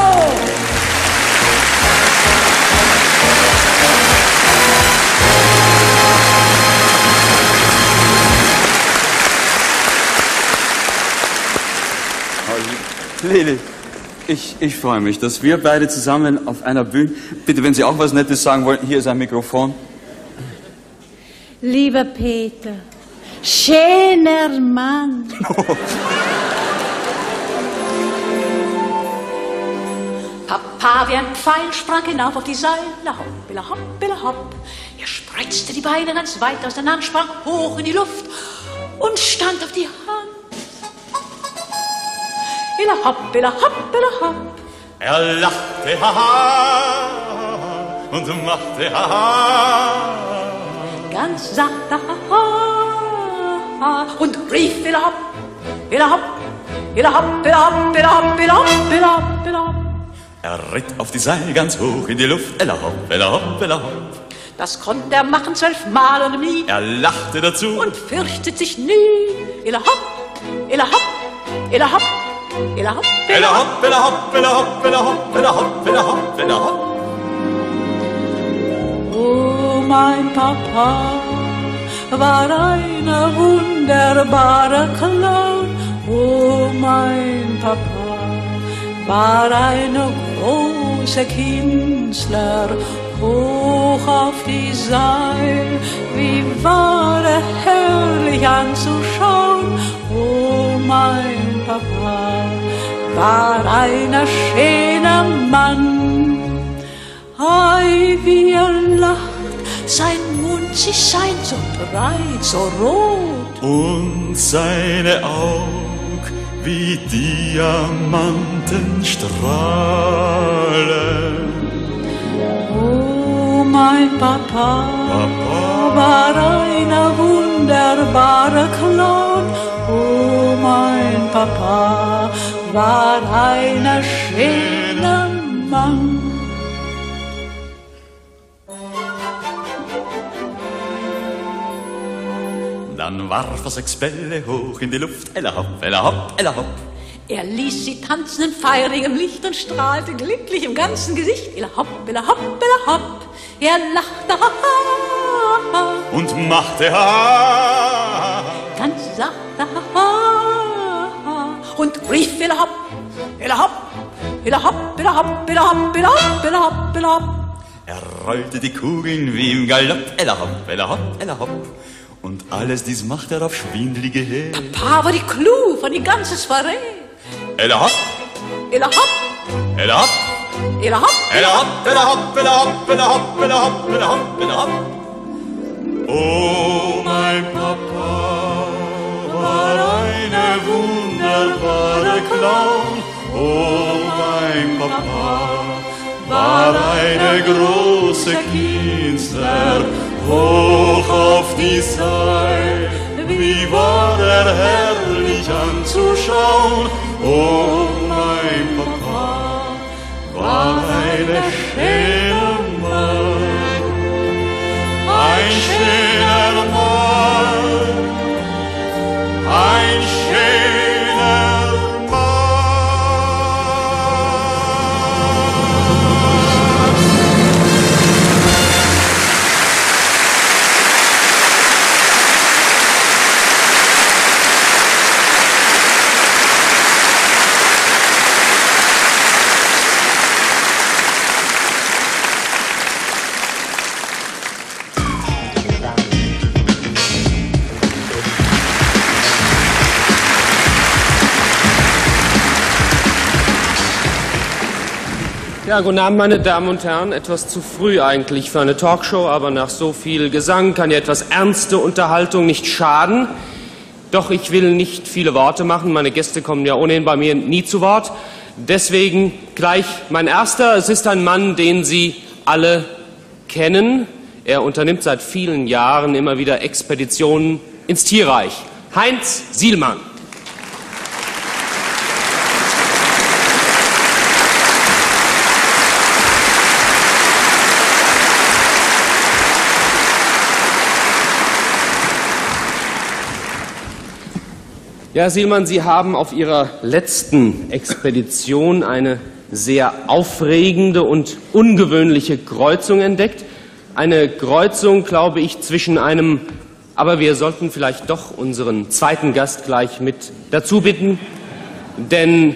Lili, ich, ich freue mich, dass wir beide zusammen auf einer Bühne. Bitte, wenn Sie auch was Nettes sagen wollten, hier ist ein Mikrofon.
Lieber Peter, schöner Mann. Papa wie ein Pfeil sprang hinauf auf die Seile, hopp, billa hopp, billa hopp. Er spreizte die Beine ganz weit auseinander, sprang hoch in die Luft und stand auf die Hand. Billa hopp, billa hopp, billa hopp.
Er lachte, haha, und machte, haha.
ganz sachte ha, ha, und rief Billa hopp, Billa hopp, Billa hopp, Billa hopp, Billa hopp, Billa hopp, Billa hopp, Billa hopp.
Er ritt auf die Seil ganz hoch in die Luft. Ella hopp, ella hopp, ella hopp.
Das konnte er machen zwölfmal und nie
Er lachte dazu.
und fürchtet sich nie. Illa hopp, Illa hopp, Illa hopp, Illa hopp,
Ella hopp, ella hopp, ella hopp, ella hopp, ella hopp, ella hopp, ella hopp.
Oh, mein Papa war eine wunderbare Clown. Oh, mein Papa war eine große Künstler. Hoch auf die Seil, wie war er herrlich anzuschauen. Oh, mein Papa war ein schöner Mann. Ei, wie er lacht, sein Mund, sie sein so breit, so rot.
Und seine Aug wie Diamanten strahlen.
Mein Papa, war eine wunderbare Clown. Oh, mein Papa war ein schöner Mann.
Dann warf er sechs Bälle hoch in die Luft. Ella hopp, ella hopp, ella hopp.
Er ließ sie tanzen in feierigem Licht und strahlte glücklich im ganzen Gesicht. Illa hopp, illa hopp, illa hopp. Er lachte, ha, ha, ha.
Und machte ha.
ganz sachte, ha, ha, ha. Und rief, illa hopp, illa hopp, illa hopp, illa hopp, illa hopp, illa hopp, illa hopp, illa hopp.
Er rollte die Kugeln wie im Galopp. Ella hopp, ella hopp, ella hopp. Und alles dies macht er auf schwindelige Höhe.
Pa var die Clou von die ganze Soiree.
Ella hopp,
Eller hopp,
Ella hopp,
eller hopp,
Ella hopp, Ella hopp, Ella hopp, Ella hopp, Ella hopp, Ella hopp, Ella hopp. Oh, mein Papa war eine wunderbare Clown. Oh, mein Papa war eine große Künstler, hoch auf die Zeit. Wie war er herrlich anzuschauen. Oh, mein Papa war eine schöne
Guten Abend, meine Damen und Herren. Etwas zu früh eigentlich für eine Talkshow, aber nach so viel Gesang kann ja etwas ernste Unterhaltung nicht schaden. Doch ich will nicht viele Worte machen. Meine Gäste kommen ja ohnehin bei mir nie zu Wort. Deswegen gleich mein erster. Es ist ein Mann, den Sie alle kennen. Er unternimmt seit vielen Jahren immer wieder Expeditionen ins Tierreich. Heinz Sielmann. Ja, Sielmann, Sie haben auf Ihrer letzten Expedition eine sehr aufregende und ungewöhnliche Kreuzung entdeckt. Eine Kreuzung, glaube ich, zwischen einem, aber wir sollten vielleicht doch unseren zweiten Gast gleich mit dazu bitten, denn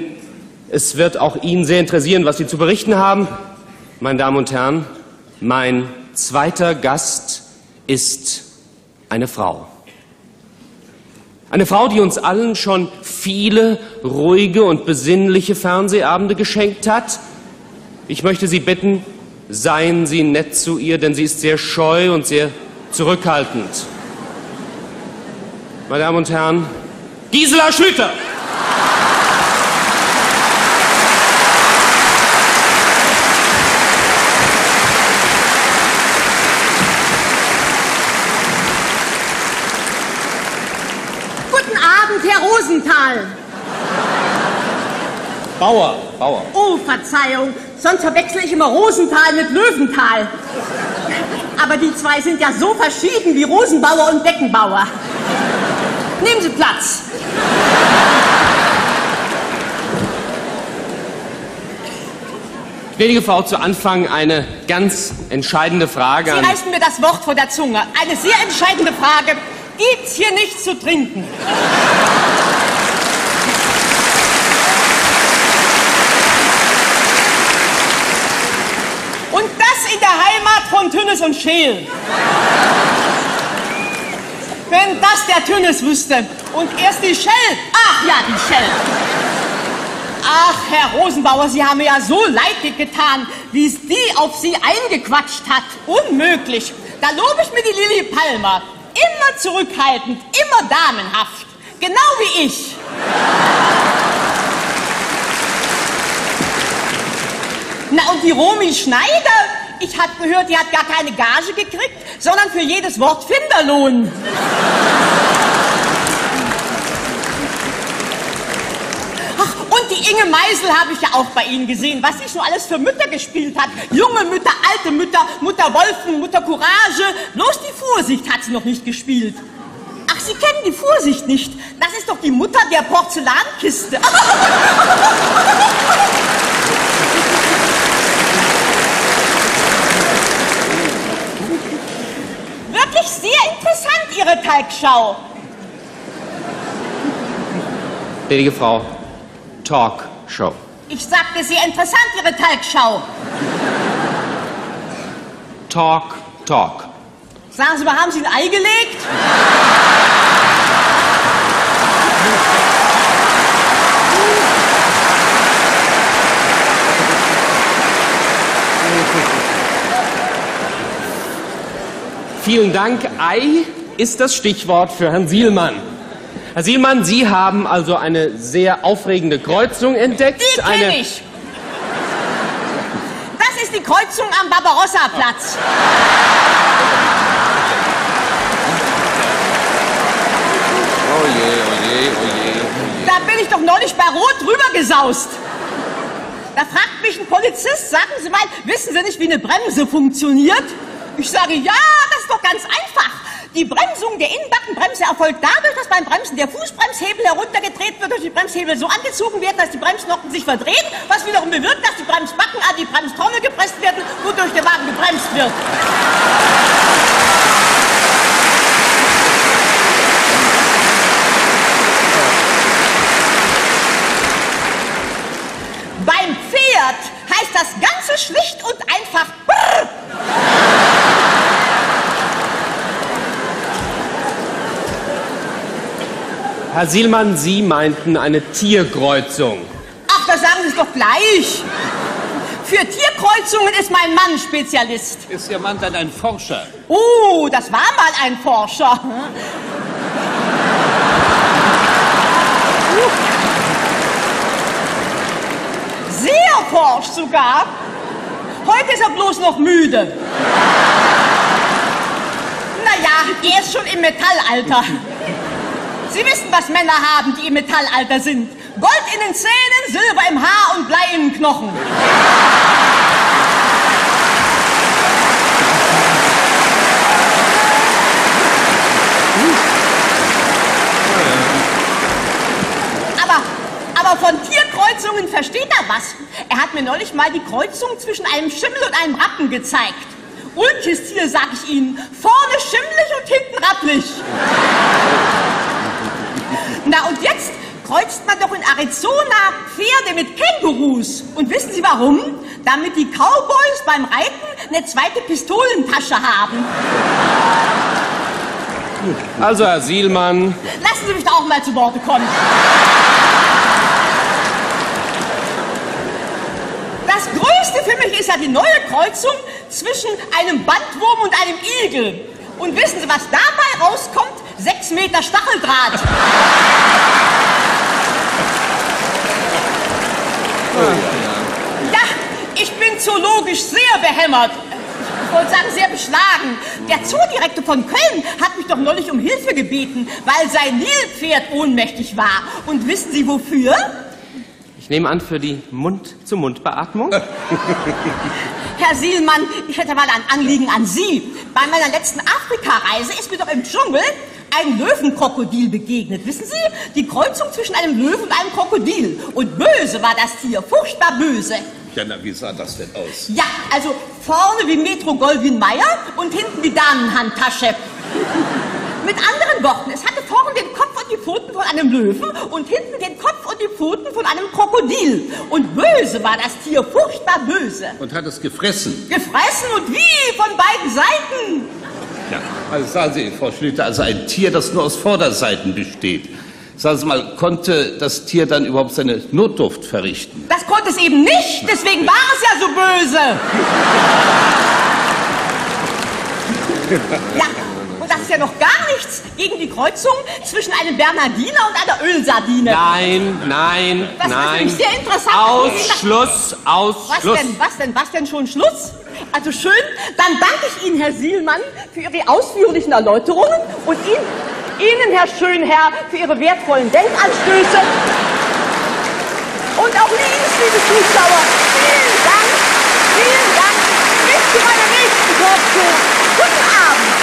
es wird auch ihn sehr interessieren, was Sie zu berichten haben. Meine Damen und Herren, mein zweiter Gast ist eine Frau. Eine Frau, die uns allen schon viele ruhige und besinnliche Fernsehabende geschenkt hat. Ich möchte Sie bitten, seien Sie nett zu ihr, denn sie ist sehr scheu und sehr zurückhaltend. Meine Damen und Herren, Gisela Schlüter!
Guten Abend, Herr Rosenthal.
Bauer, Bauer.
Oh, Verzeihung, sonst verwechsel ich immer Rosenthal mit Löwenthal. Aber die zwei sind ja so verschieden wie Rosenbauer und Beckenbauer. Nehmen Sie Platz.
Gnädige Frau, zu Anfang eine ganz entscheidende Frage
Sie reißen mir das Wort vor der Zunge. Eine sehr entscheidende Frage. Gibt's hier nichts zu trinken? Und das in der Heimat von Tünnes und Scheel. Wenn das der Tünnes wüsste. Und erst die Schell. Ach ja, die Schell. Ach, Herr Rosenbauer, Sie haben mir ja so leid getan, wie es die auf Sie eingequatscht hat. Unmöglich. Da lobe ich mir die Lilly Palmer. Immer zurückhaltend, immer damenhaft. Genau wie ich. Na und die Romy Schneider? Ich hab gehört, die hat gar keine Gage gekriegt, sondern für jedes Wort Finderlohn. Ach, und die Inge Meisel habe ich ja auch bei Ihnen gesehen, was sie schon alles für Mütter gespielt hat. Junge Mütter, alte Mütter, Mutter Wolfen, Mutter Courage. Bloß die Vorsicht hat sie noch nicht gespielt. Ach, Sie kennen die Vorsicht nicht. Das ist doch die Mutter der Porzellankiste. Wirklich sehr interessant, Ihre Talkschau.
Gnädige Frau, Talk Show.
Ich sagte sehr interessant, Ihre Talkschau.
Talk, Talk.
Sagen Sie mal, haben Sie ein Ei gelegt?
Vielen Dank. Ei ist das Stichwort für Herrn Sielmann. Herr Sielmann, Sie haben also eine sehr aufregende Kreuzung entdeckt.
Die kenn
eine
ich. Das ist die Kreuzung am Barbarossa-Platz.
Oh je, oh je, oh je.
Da bin ich doch neulich bei Rot rübergesaust. Da fragt mich ein Polizist, sagen Sie mal, wissen Sie nicht, wie eine Bremse funktioniert? Ich sage, ja, das ist doch ganz einfach. Die Bremsung der Innenbackenbremse erfolgt dadurch, dass beim Bremsen der Fußbremshebel heruntergedreht wird, durch die Bremshebel so angezogen werden, dass die Bremsknochen sich verdrehen, was wiederum bewirkt, dass die Bremsbacken an die Bremstrommel gepresst werden, wodurch der Wagen gebremst wird. Beim Pferd heißt das Ganze schlicht und einfach Brrr.
Herr Sielmann, Sie meinten eine Tierkreuzung.
Ach, das sagen Sie es doch gleich. Für Tierkreuzungen ist mein Mann Spezialist.
Ist Ihr Mann dann ein Forscher?
Oh, das war mal ein Forscher. Sehr forscht sogar. Heute ist er bloß noch müde. Naja, er ist schon im Metallalter. Sie wissen, was Männer haben, die im Metallalter sind. Gold in den Zähnen, Silber im Haar und Blei in den Knochen. Aber, von Tierkreuzungen versteht er was. Er hat mir neulich mal die Kreuzung zwischen einem Schimmel und einem Rappen gezeigt. Ulkes Tier, sag ich Ihnen. Vorne schimmelig und hinten rappelig. Na und jetzt kreuzt man doch in Arizona Pferde mit Kängurus. Und wissen Sie warum? Damit die Cowboys beim Reiten eine zweite Pistolentasche haben.
Also, Herr Sielmann,
Lassen Sie mich da auch mal zu Worte kommen. Das Größte für mich ist ja die neue Kreuzung zwischen einem Bandwurm und einem Igel. Und wissen Sie, was dabei rauskommt? Sechs Meter Stacheldraht. Ja, ich bin zoologisch sehr behämmert. Ich wollte sagen, sehr beschlagen. Der Zoodirektor von Köln hat mich doch neulich um Hilfe gebeten, weil sein Nilpferd ohnmächtig war. Und wissen Sie wofür?
ich nehme an für die Mund-zu-Mund-Beatmung.
Herr Sielmann, ich hätte mal ein Anliegen an Sie. Bei meiner letzten Afrikareise ist mir doch im Dschungel ein Löwenkrokodil begegnet. Wissen Sie? Die Kreuzung zwischen einem Löwen und einem Krokodil. Und böse war das Tier, furchtbar böse.
Ja, na, wie sah das denn aus?
Ja, also vorne wie Metro Goldwyn Mayer und hinten die Damenhandtasche. Mit anderen Worten, es hatte vorne den Kopf und die Pfoten von einem Löwen und hinten den Kopf und die Pfoten von einem Krokodil. Und böse war das Tier, furchtbar böse.
Und hat es gefressen?
Gefressen und wie von beiden Seiten.
Ja, also sagen Sie, Frau Schlüter, also ein Tier, das nur aus Vorderseiten besteht. Sagen Sie mal, konnte das Tier dann überhaupt seine Notdurft verrichten?
Das konnte es eben nicht, deswegen war es ja so böse. Ja, und das ist ja noch gar nichts gegen die Kreuzung zwischen einem Bernardiner und einer Ölsardine.
Nein, nein,
Das ist
nein.
nämlich sehr interessant.
Ausschluss,
Was
Ausschluss.
denn, was denn, was denn schon Schluss? Also schön, dann danke ich Ihnen, Herr Sielmann, für Ihre ausführlichen Erläuterungen und Ihnen, Ihnen Herr Schönherr, für Ihre wertvollen Denkanstöße. Und auch Ihnen, liebe Zuschauer, vielen Dank, vielen Dank. Bis zu meiner nächsten Talkshow. Guten Abend.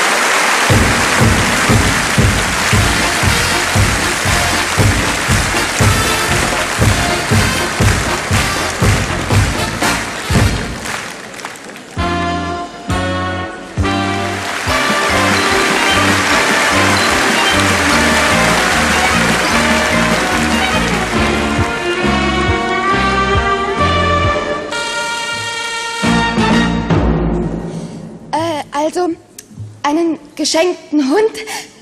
Einen geschenkten Hund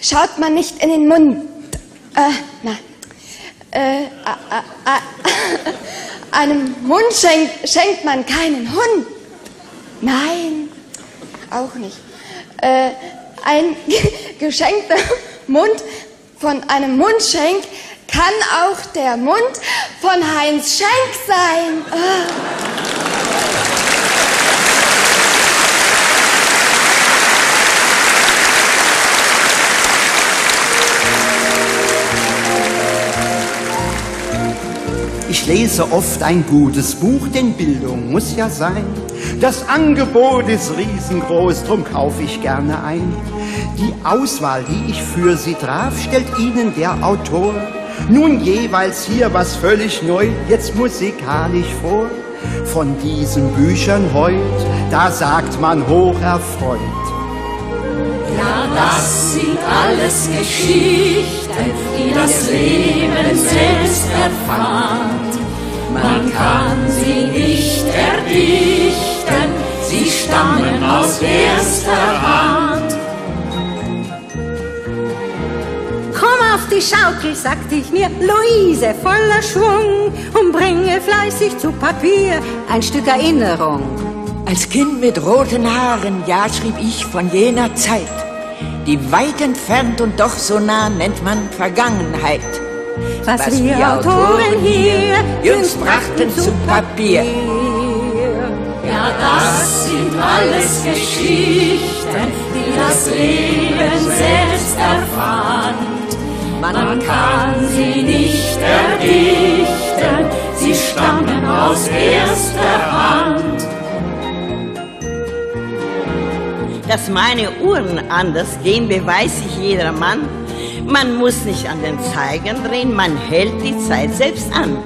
schaut man nicht in den Mund. Äh, na. Äh, einem Hund schenkt, schenkt man keinen Hund. Nein, auch nicht. Äh,
ein geschenkter Mund von einem Mundschenk kann auch der Mund von Heinz Schenk sein. Ah.
Ich lese oft ein gutes Buch, denn Bildung muss ja sein. Das Angebot ist riesengroß, drum kaufe ich gerne ein. Die Auswahl, die ich für Sie traf, stellt Ihnen der Autor nun jeweils hier was völlig neu, jetzt musikalisch vor. Von diesen Büchern heut, da sagt man hoch erfreut.
Ja, das sind alles Geschichten, die das Leben selbst erfand. Man kann sie nicht erdichten, sie stammen aus erster Hand.
Komm auf die Schaukel, sagte ich mir, Luise, voller Schwung, und bringe fleißig zu Papier ein Stück Erinnerung.
Als Kind mit roten Haaren, ja, schrieb ich von jener Zeit, die weit entfernt und doch so nah nennt man Vergangenheit.
Was, wir Autoren hier
jüngst brachten zu Papier.
Ja, das sind alles Geschichten, die das Leben selbst erfand. Man kann sie nicht erdichten, sie stammen aus erster Hand.
Dass meine Uhren anders gehen, beweist sich jedermann. Man muss nicht an den Zeigern drehen, man hält die Zeit selbst an.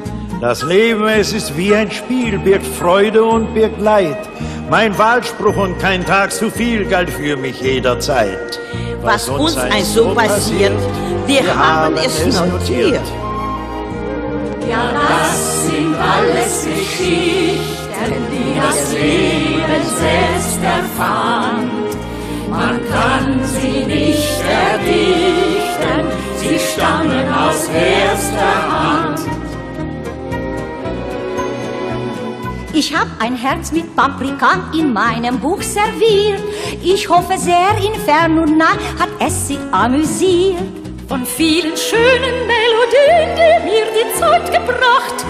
Das Leben, es ist wie ein Spiel, birgt Freude und birgt Leid. Mein Wahlspruch und kein Tag zu viel galt für mich jederzeit.
Was uns ein so passiert, wir haben es notiert.
Ja, das sind alles Geschichten, die das Leben selbst erfand. Man kann sie nicht erdichten, sie stammen aus erster Hand.
Ich hab ein Herz mit Paprika in meinem Buch serviert. Ich hoffe sehr, in fern und nah hat es Sie amüsiert.
Von vielen schönen Melodien, die mir die Zeit gebracht,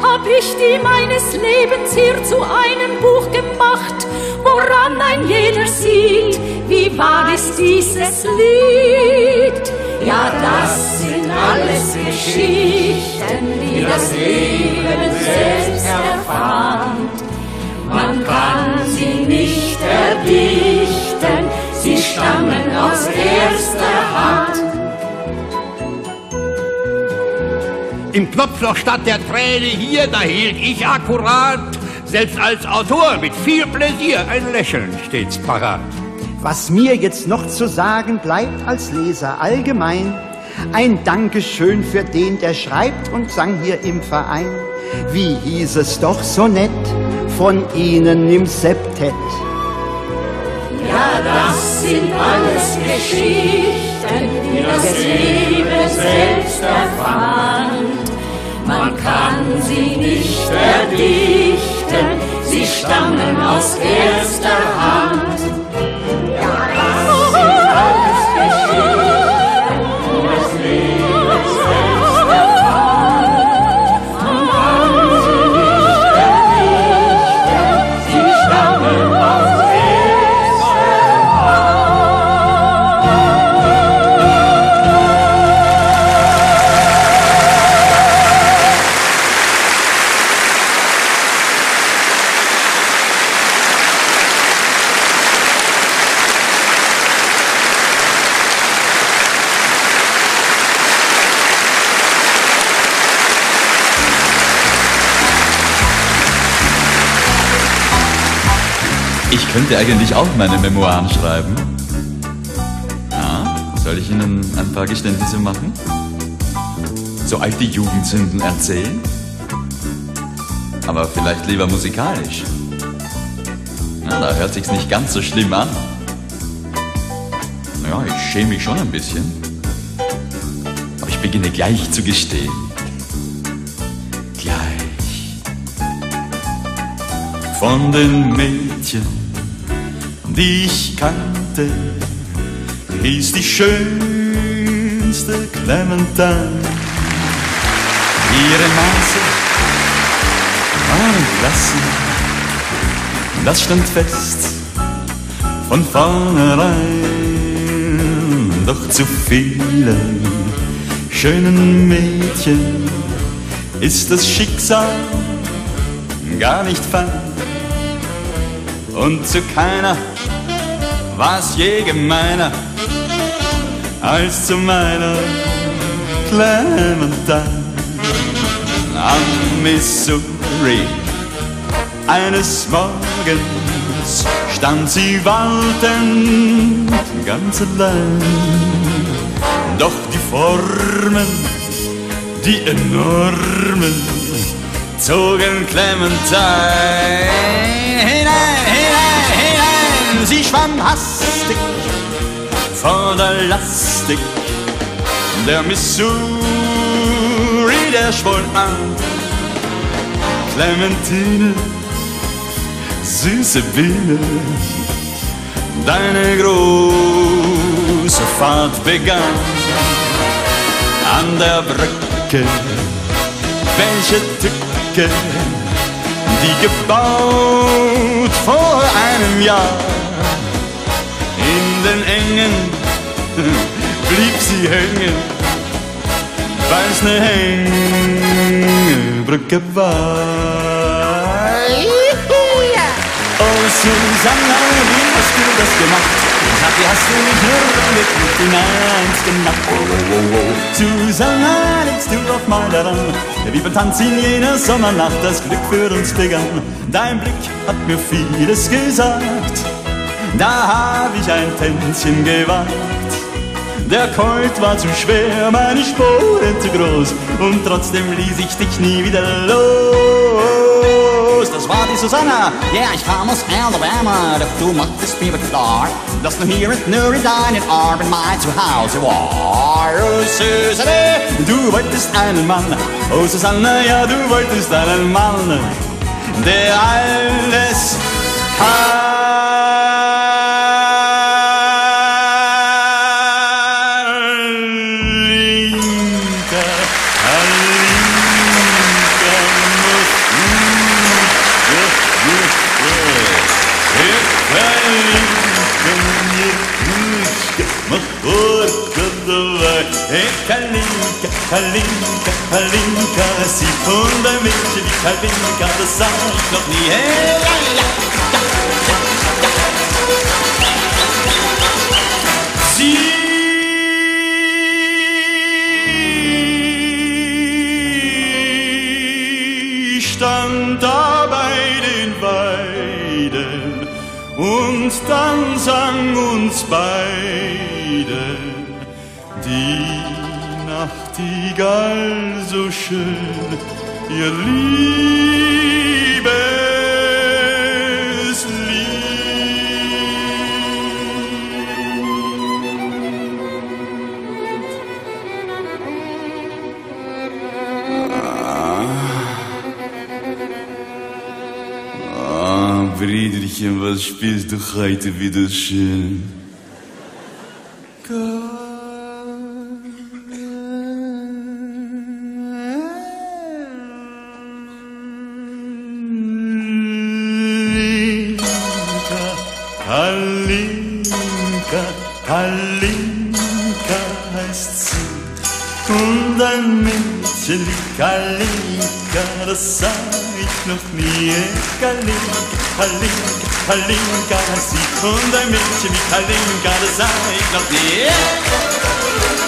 hab ich die meines Lebens hier zu einem Buch gemacht, woran ein jeder sieht, wie wahr ist dieses Lied. Ja, das sind alles Geschichten, die das Leben selbst erfand. Man kann sie nicht erdichten, sie stammen aus erster Hand.
Im Knopfloch statt der Träne hier, da hielt ich akkurat, selbst als Autor mit viel Pläsier, ein Lächeln stets parat.
Was mir jetzt noch zu sagen bleibt als Leser allgemein, ein Dankeschön für den, der schreibt und sang hier im Verein. Wie hieß es doch so nett von Ihnen im Septett?
Ja, das sind alles Geschichten, die das Leben selbst erfand. Man kann sie nicht erdichten, sie stammen aus erster Hand.
Könnte eigentlich auch meine Memoiren schreiben. Ja, soll ich Ihnen ein paar Geständnisse machen? So alte Jugendsünden erzählen? Aber vielleicht lieber musikalisch. Na, da hört sich's nicht ganz so schlimm an. Ja, ich schäme mich schon ein bisschen. Aber ich beginne gleich zu gestehen. Gleich. Von den Mädchen, die ich kannte, hieß die schönste Clementine. Ihre Maße waren klasse, das stand fest von vornherein. Doch zu vielen schönen Mädchen ist das Schicksal gar nicht fein. Und zu keiner war es je gemeiner als zu meiner Clementine am Missouri. Eines Morgens stand sie waltend ganz allein. Doch die Formen, die enormen, zogen Clementine hinein. Sie schwamm hastig vor der Lastik der Missouri, der schwoll an. Clementine, süße Biene, deine große Fahrt begann. An der Brücke, welche Tücke, die gebaut vor einem Jahr den engen blieb sie hängen, weil's ne Hängebrücke war. Oh Susanna, wie hast du das gemacht? Sag, wie hast du mich nur mit mit hineins gemacht? Oh, oh, oh, oh. Susanna, legst du auf mal daran, wie beim Tanz in jener Sommernacht das Glück für uns begann. Dein Blick hat mir vieles gesagt, da hab ich ein Tänzchen gewagt. Der Colt war zu schwer, meine Sporen zu groß und trotzdem ließ ich dich nie wieder los. Das war die Susanna, ja, yeah, ich kam aus Alabama, doch du machtest mir klar, dass du hier und nur in deinen Armen mein Zuhause war. Oh, Susanne, du wolltest einen Mann, oh Susanne, ja, du wolltest einen Mann, der alles kann. Kalinka, Kalinka, sie von der Mädchen wie Kalinka, das sah ich noch nie. Hey, ja, ja, Sie stand da bei den Weiden und dann sang uns beide die Nachtigall so schön, ihr liebes Ah, Brüderchen, was spielst du heute wieder schön? Kalika, das sah ich noch nie. Kalika, Kalika, Kalika, sie von deinem Mädchen, Kalika, das sah ich noch nie.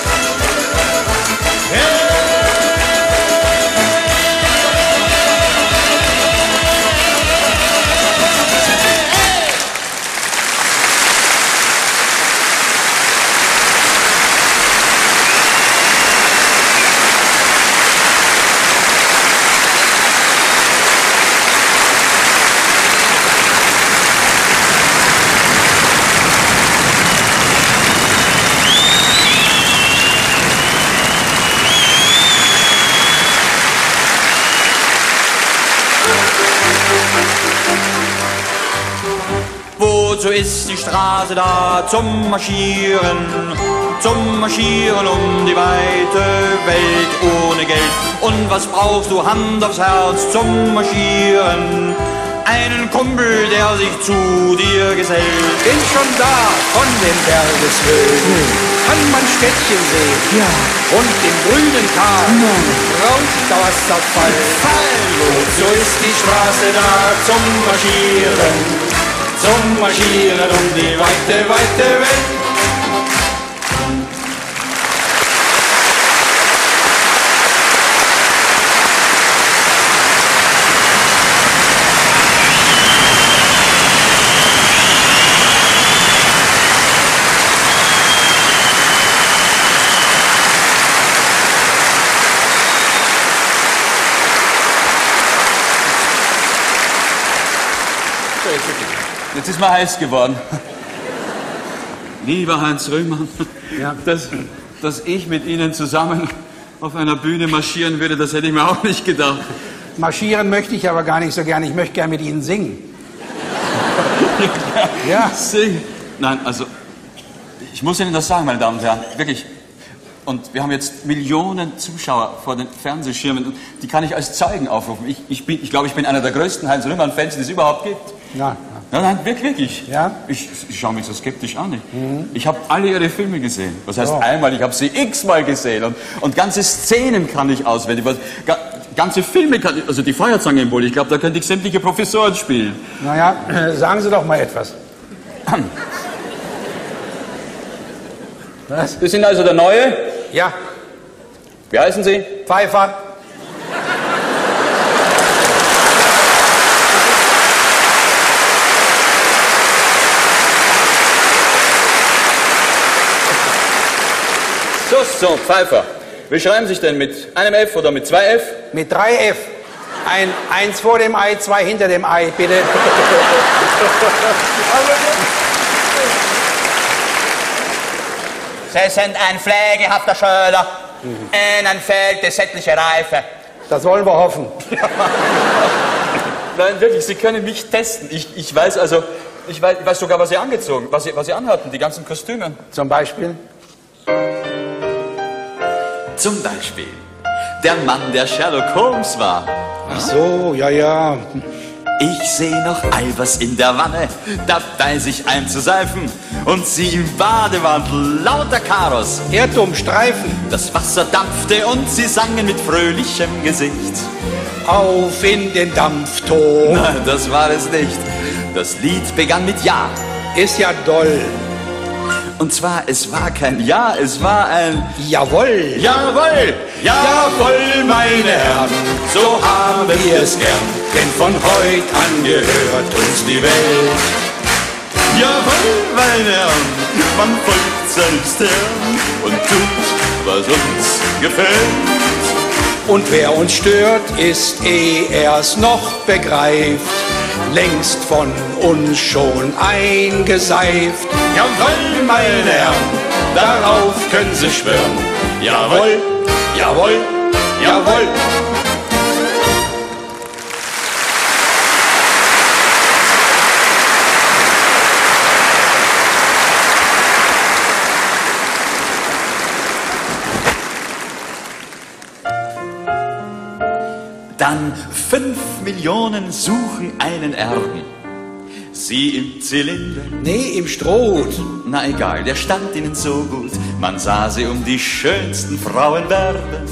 Wozu ist die Straße da zum Marschieren? Zum Marschieren um die weite Welt ohne Geld. Und was brauchst du, Hand aufs Herz, zum Marschieren? Einen Kumpel, der sich zu dir gesellt.
Bin schon da, von den Bergeshöhen. Kann man Städtchen sehen. Ja. Und im grünen Tal. Raus der Wasserfall.
Wozu ist die Straße da zum Marschieren? Zum Marschieren um die weite, weite Welt.
Jetzt ist mir heiß geworden. Lieber Heinz Rühmann, dass, dass ich mit Ihnen zusammen auf einer Bühne marschieren würde, das hätte ich mir auch nicht gedacht.
Marschieren möchte ich aber gar nicht so gern. Ich möchte gern mit Ihnen singen.
Ja. Sing. Nein, also, ich muss Ihnen das sagen, meine Damen und Herren, wirklich. Und wir haben jetzt Millionen Zuschauer vor den Fernsehschirmen und die kann ich als Zeugen aufrufen. Ich, ich, bin, ich glaube, ich bin einer der größten Heinz Rühmann-Fans, die es überhaupt gibt.
Ja.
Nein, nein, wirklich, wirklich. Ja? Ich, ich schaue mich so skeptisch an. Ich habe alle ihre Filme gesehen. Was heißt
Ja.
einmal? Ich habe sie x-mal gesehen. Und, und ganze Szenen kann ich auswendig. Was, ga, ganze Filme kann ich, also die Feuerzange im Boot, ich glaube, da könnte ich sämtliche Professoren spielen.
Naja, äh, sagen Sie doch mal etwas. Was?
Sie sind also der Neue?
Ja.
Wie heißen Sie?
Pfeiffer.
So, Pfeiffer. Wie schreiben Sie sich denn? Mit einem F oder mit zwei F?
Mit drei F. Ein, eins vor dem Ei, zwei hinter dem Ei, bitte.
Sie sind ein pflegehafter Schüler. Ihnen fehlt die sättliche Reife.
Das wollen wir hoffen.
Nein, wirklich, Sie können mich testen. Ich, ich weiß also, ich weiß, ich weiß sogar, was Sie angezogen, was Sie, was Sie anhatten, die ganzen Kostüme.
Zum Beispiel?
Zum Beispiel der Mann, der Sherlock Holmes war.
Ach so, ja, ja.
Ich sehe noch Albers in der Wanne, dabei sich einzuseifen und sie im Bademantel lauter Karos.
Erdumstreifen.
Das Wasser dampfte und sie sangen mit fröhlichem Gesicht.
Auf in den Dampfton.
Nein, das war es nicht. Das Lied begann mit Ja.
Ist ja doll.
Und zwar, es war kein Ja, es war ein
Jawohl.
Jawohl, jawohl, meine Herren, so haben wir es gern, denn von heut an gehört uns die Welt. Jawohl, meine Herren, man folgt selbst Herrn und tut, was uns gefällt.
Und wer uns stört, ist, eh er's noch begreift, längst von uns schon eingeseift.
Jawohl, meine Herren, darauf können Sie schwören. Jawohl, jawohl, jawohl. Dann fünf Millionen suchen einen Erben. Sie im Zylinder?
Nee, im Stroh.
Na egal, der stand ihnen so gut. Man sah sie um die schönsten Frauen werben.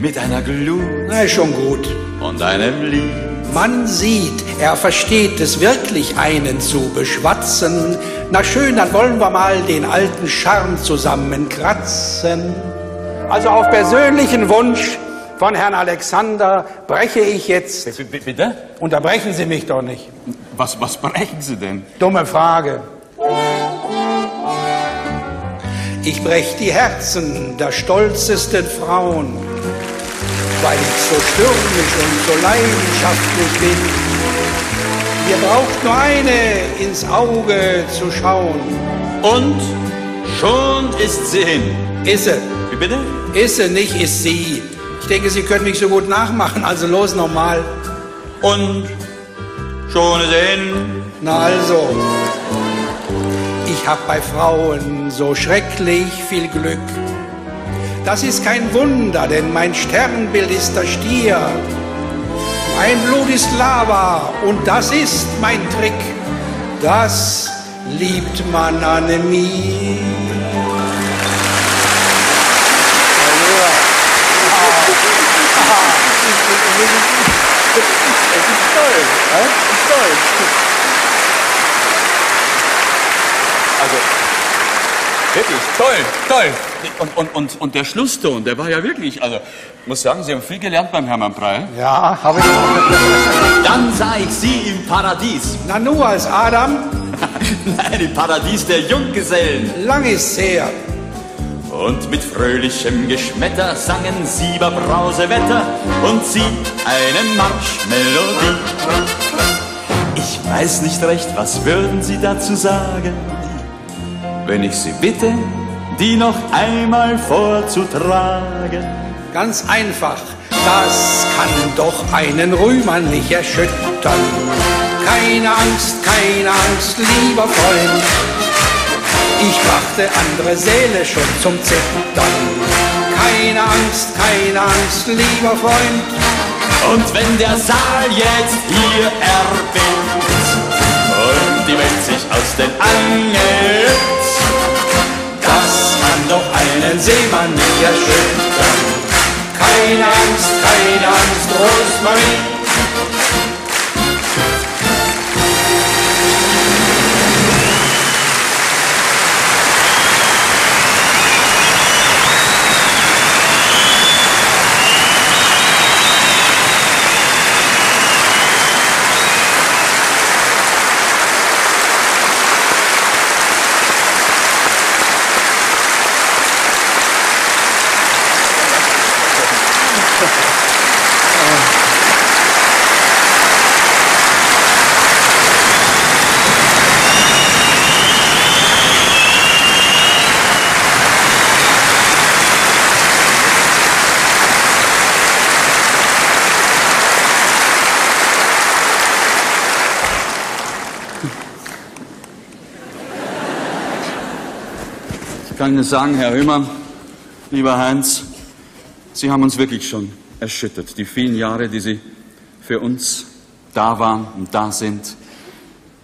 Mit einer Glut.
Na, ist schon gut.
Und einem Lied.
Man sieht, er versteht es wirklich, einen zu beschwatzen. Na schön, dann wollen wir mal den alten Charme zusammenkratzen. Also auf persönlichen Wunsch von Herrn Alexander breche ich jetzt.
Bitte?
Unterbrechen Sie mich doch nicht.
Was, was brechen Sie denn?
Dumme Frage. Ich brech die Herzen der stolzesten Frauen, weil ich so stürmisch und so leidenschaftlich bin. Ihr braucht nur eine ins Auge zu schauen.
Und schon ist sie hin.
Ist sie.
Wie bitte?
Ist sie, nicht ist sie. Ich denke, Sie können mich so gut nachmachen, also los nochmal.
Und schon hin.
Na also, ich hab bei Frauen so schrecklich viel Glück. Das ist kein Wunder, denn mein Sternbild ist der Stier. Mein Blut ist Lava und das ist mein Trick. Das liebt man an mir.
Es ist toll. Ja? Es ist toll. Also, wirklich toll, toll. Und, und, und, und der Schlusston, der war ja wirklich, also, ich muss sagen, Sie haben viel gelernt beim Hermann Prey.
Ja, habe ich.
Dann sah ich Sie im Paradies.
Na nur als Adam?
Nein, im Paradies der Junggesellen.
Lang ist's her.
Und mit fröhlichem Geschmetter sangen sie über Brausewetter und sie eine Marschmelodie. Ich weiß nicht recht, was würden Sie dazu sagen, wenn ich Sie bitte, die noch einmal vorzutragen?
Ganz einfach, das kann doch einen Rühmann nicht erschüttern. Keine Angst, keine Angst, lieber Freund. Ich brachte andere Seele schon zum Zittern. Keine Angst, keine Angst, lieber Freund.
Und wenn der Saal jetzt hier erbingt und die Welt sich aus den Angelt,
Das kann doch einen Seemann nicht erschüttern. Keine Angst, keine Angst, Rosmarie.
Kann Ihnen sagen, Herr Hömer, lieber Heinz, Sie haben uns wirklich schon erschüttert. Die vielen Jahre, die Sie für uns da waren und da sind.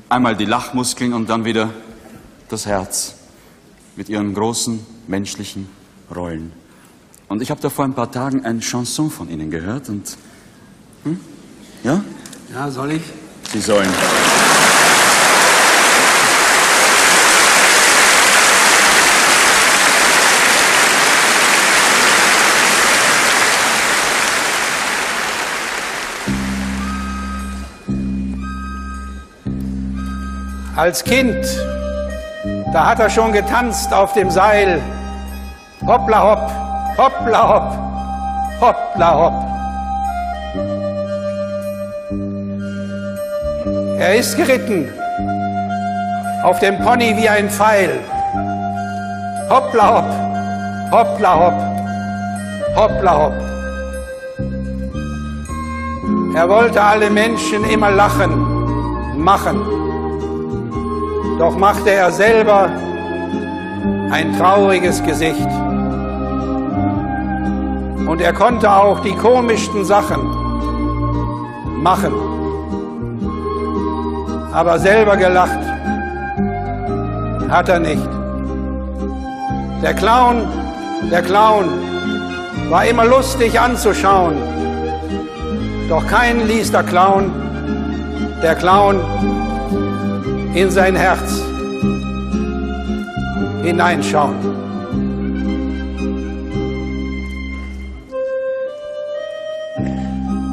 Einmal die Lachmuskeln und dann wieder das Herz mit Ihren großen menschlichen Rollen. Und ich habe da vor ein paar Tagen ein Chanson von Ihnen gehört und... Hm? Ja?
Ja, soll ich?
Sie sollen.
Als Kind, da hat er schon getanzt auf dem Seil. Hoppla hopp, hoppla hopp, hoppla hopp. Er ist geritten auf dem Pony wie ein Pfeil. Hoppla hopp, hoppla hopp, hoppla hopp. Er wollte alle Menschen immer lachen, machen. Doch machte er selber ein trauriges Gesicht. Und er konnte auch die komischsten Sachen machen. Aber selber gelacht hat er nicht. Der Clown, der Clown war immer lustig anzuschauen. Doch keinen ließ der Clown, der Clown in sein Herz hineinschauen.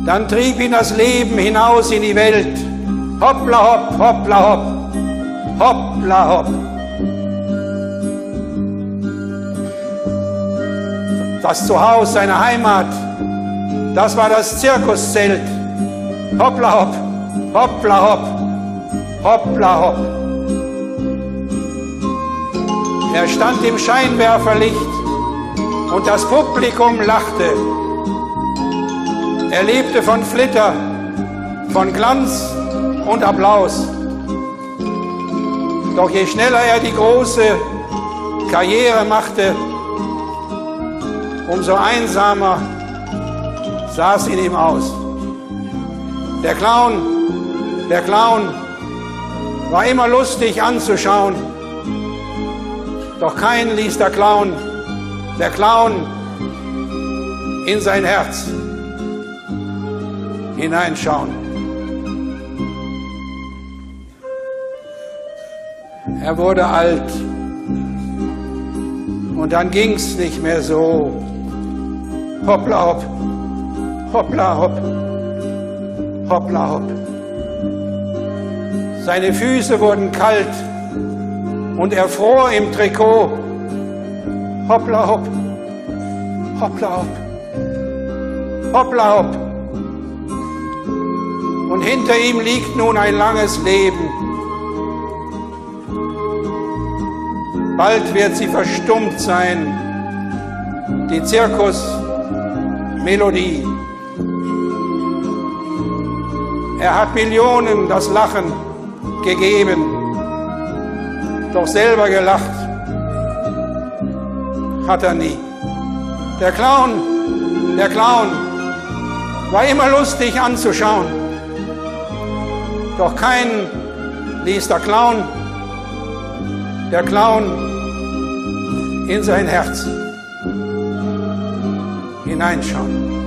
Dann trieb ihn das Leben hinaus in die Welt. Hoppla hopp, hoppla hopp, hoppla hopp. Das Zuhause, seine Heimat, das war das Zirkuszelt. Hoppla hopp, hoppla hopp, hoppla hopp. Er stand im Scheinwerferlicht und das Publikum lachte. Er lebte von Flitter, von Glanz und Applaus. Doch je schneller er die große Karriere machte, umso einsamer sah es in ihm aus. Der Clown, der Clown war immer lustig anzuschauen, doch keinen ließ der Clown, der Clown in sein Herz hineinschauen. Er wurde alt und dann ging's nicht mehr so. Hoppla hopp, hoppla hopp, hoppla hopp. Seine Füße wurden kalt und er fror im Trikot. Hoppla hopp, hoppla hopp, hoppla hopp. Und hinter ihm liegt nun ein langes Leben. Bald wird sie verstummt sein, die Zirkusmelodie. Er hat Millionen das Lachen gegeben, doch selber gelacht hat er nie. Der Clown, der Clown war immer lustig anzuschauen, doch keinen ließ der Clown, der Clown in sein Herz hineinschauen.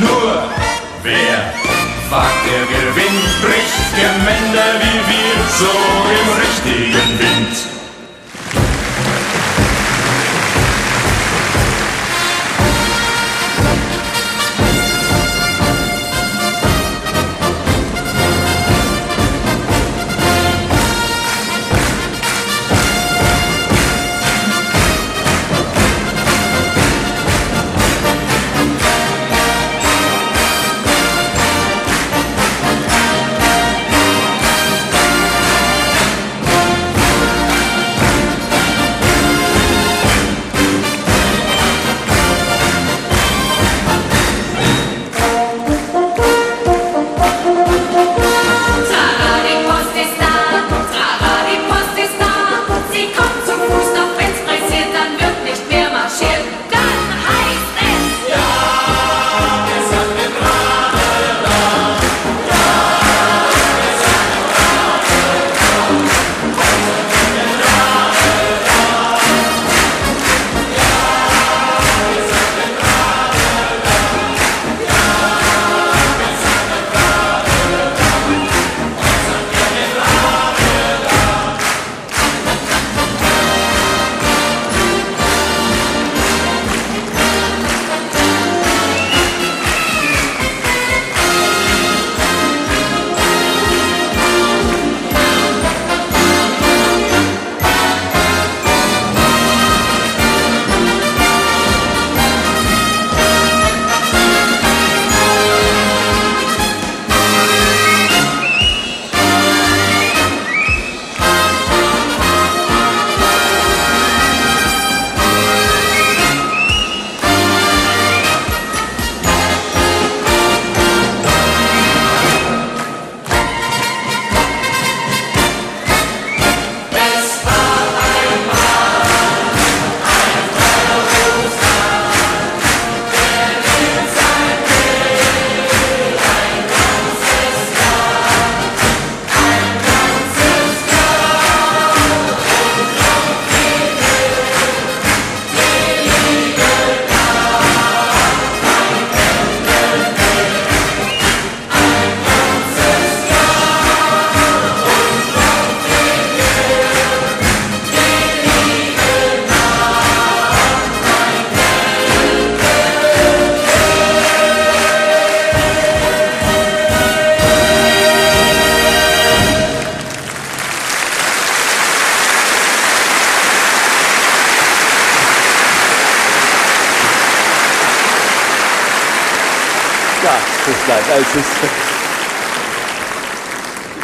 Nur wer wagt, der gewinnt, bricht Gemälde wie wir so im richtigen Wind.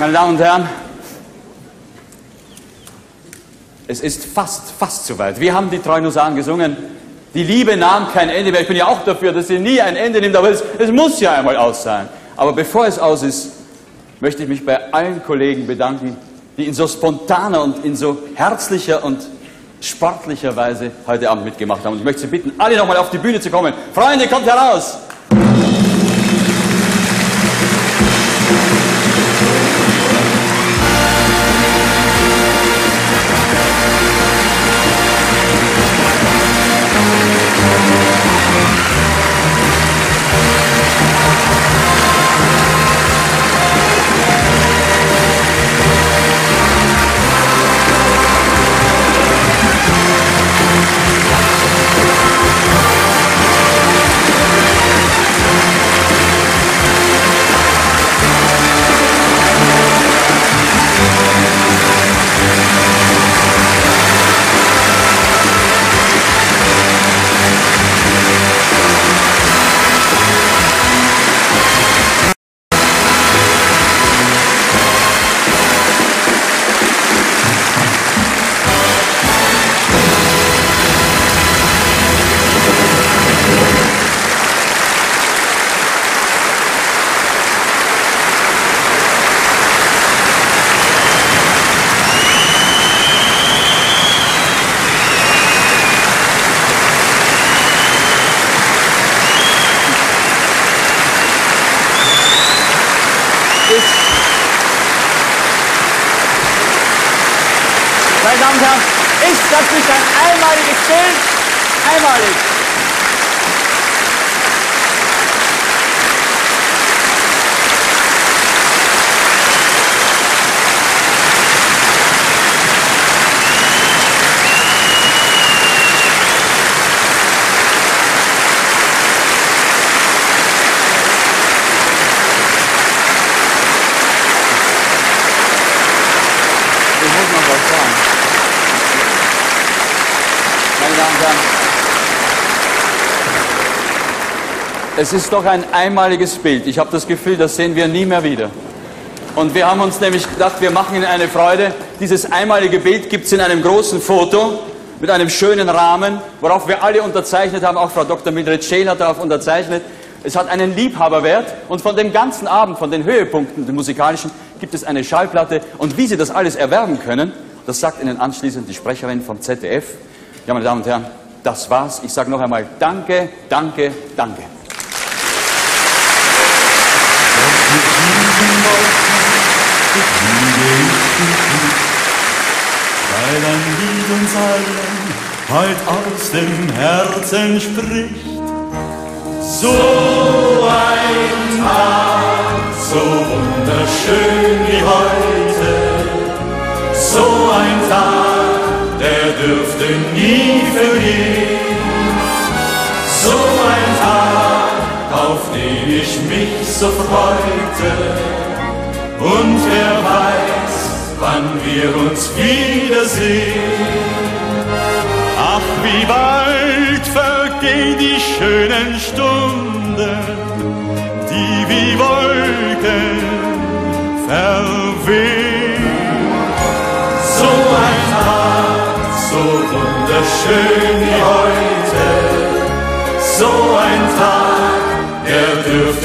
Meine Damen und Herren, es ist fast, fast soweit. Wir haben die Treunussaren gesungen. Die Liebe nahm kein Ende mehr. Ich bin ja auch dafür, dass sie nie ein Ende nimmt, aber es, es muss ja einmal aus sein. Aber bevor es aus ist, möchte ich mich bei allen Kollegen bedanken, die in so spontaner und in so herzlicher und sportlicher Weise heute Abend mitgemacht haben. Und ich möchte Sie bitten, alle nochmal auf die Bühne zu kommen. Freunde, kommt heraus! Es ist doch ein einmaliges Bild. Ich habe das Gefühl, das sehen wir nie mehr wieder. Und wir haben uns nämlich gedacht, wir machen Ihnen eine Freude. Dieses einmalige Bild gibt es in einem großen Foto mit einem schönen Rahmen, worauf wir alle unterzeichnet haben. Auch Frau Dr. Mildred Scheel hat darauf unterzeichnet. Es hat einen Liebhaberwert und von dem ganzen Abend, von den Höhepunkten, den musikalischen, gibt es eine Schallplatte. Und wie Sie das alles erwerben können, das sagt Ihnen anschließend die Sprecherin vom ZDF. Ja, meine Damen und Herren, das war's. Ich sage noch einmal Danke, danke, danke.
Weil ein Lied uns allen heut aus dem Herzen spricht. So ein Tag, so wunderschön wie heute, so ein Tag, der dürfte nie vergehen. Auf den ich mich so freute, und wer weiß, wann wir uns wiedersehen. Ach, wie bald vergehen die schönen Stunden, die wie Wolken verwehen. So ein Tag, so wunderschön wie heute, so ein Tag,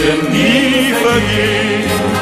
dürfte nie vergehen.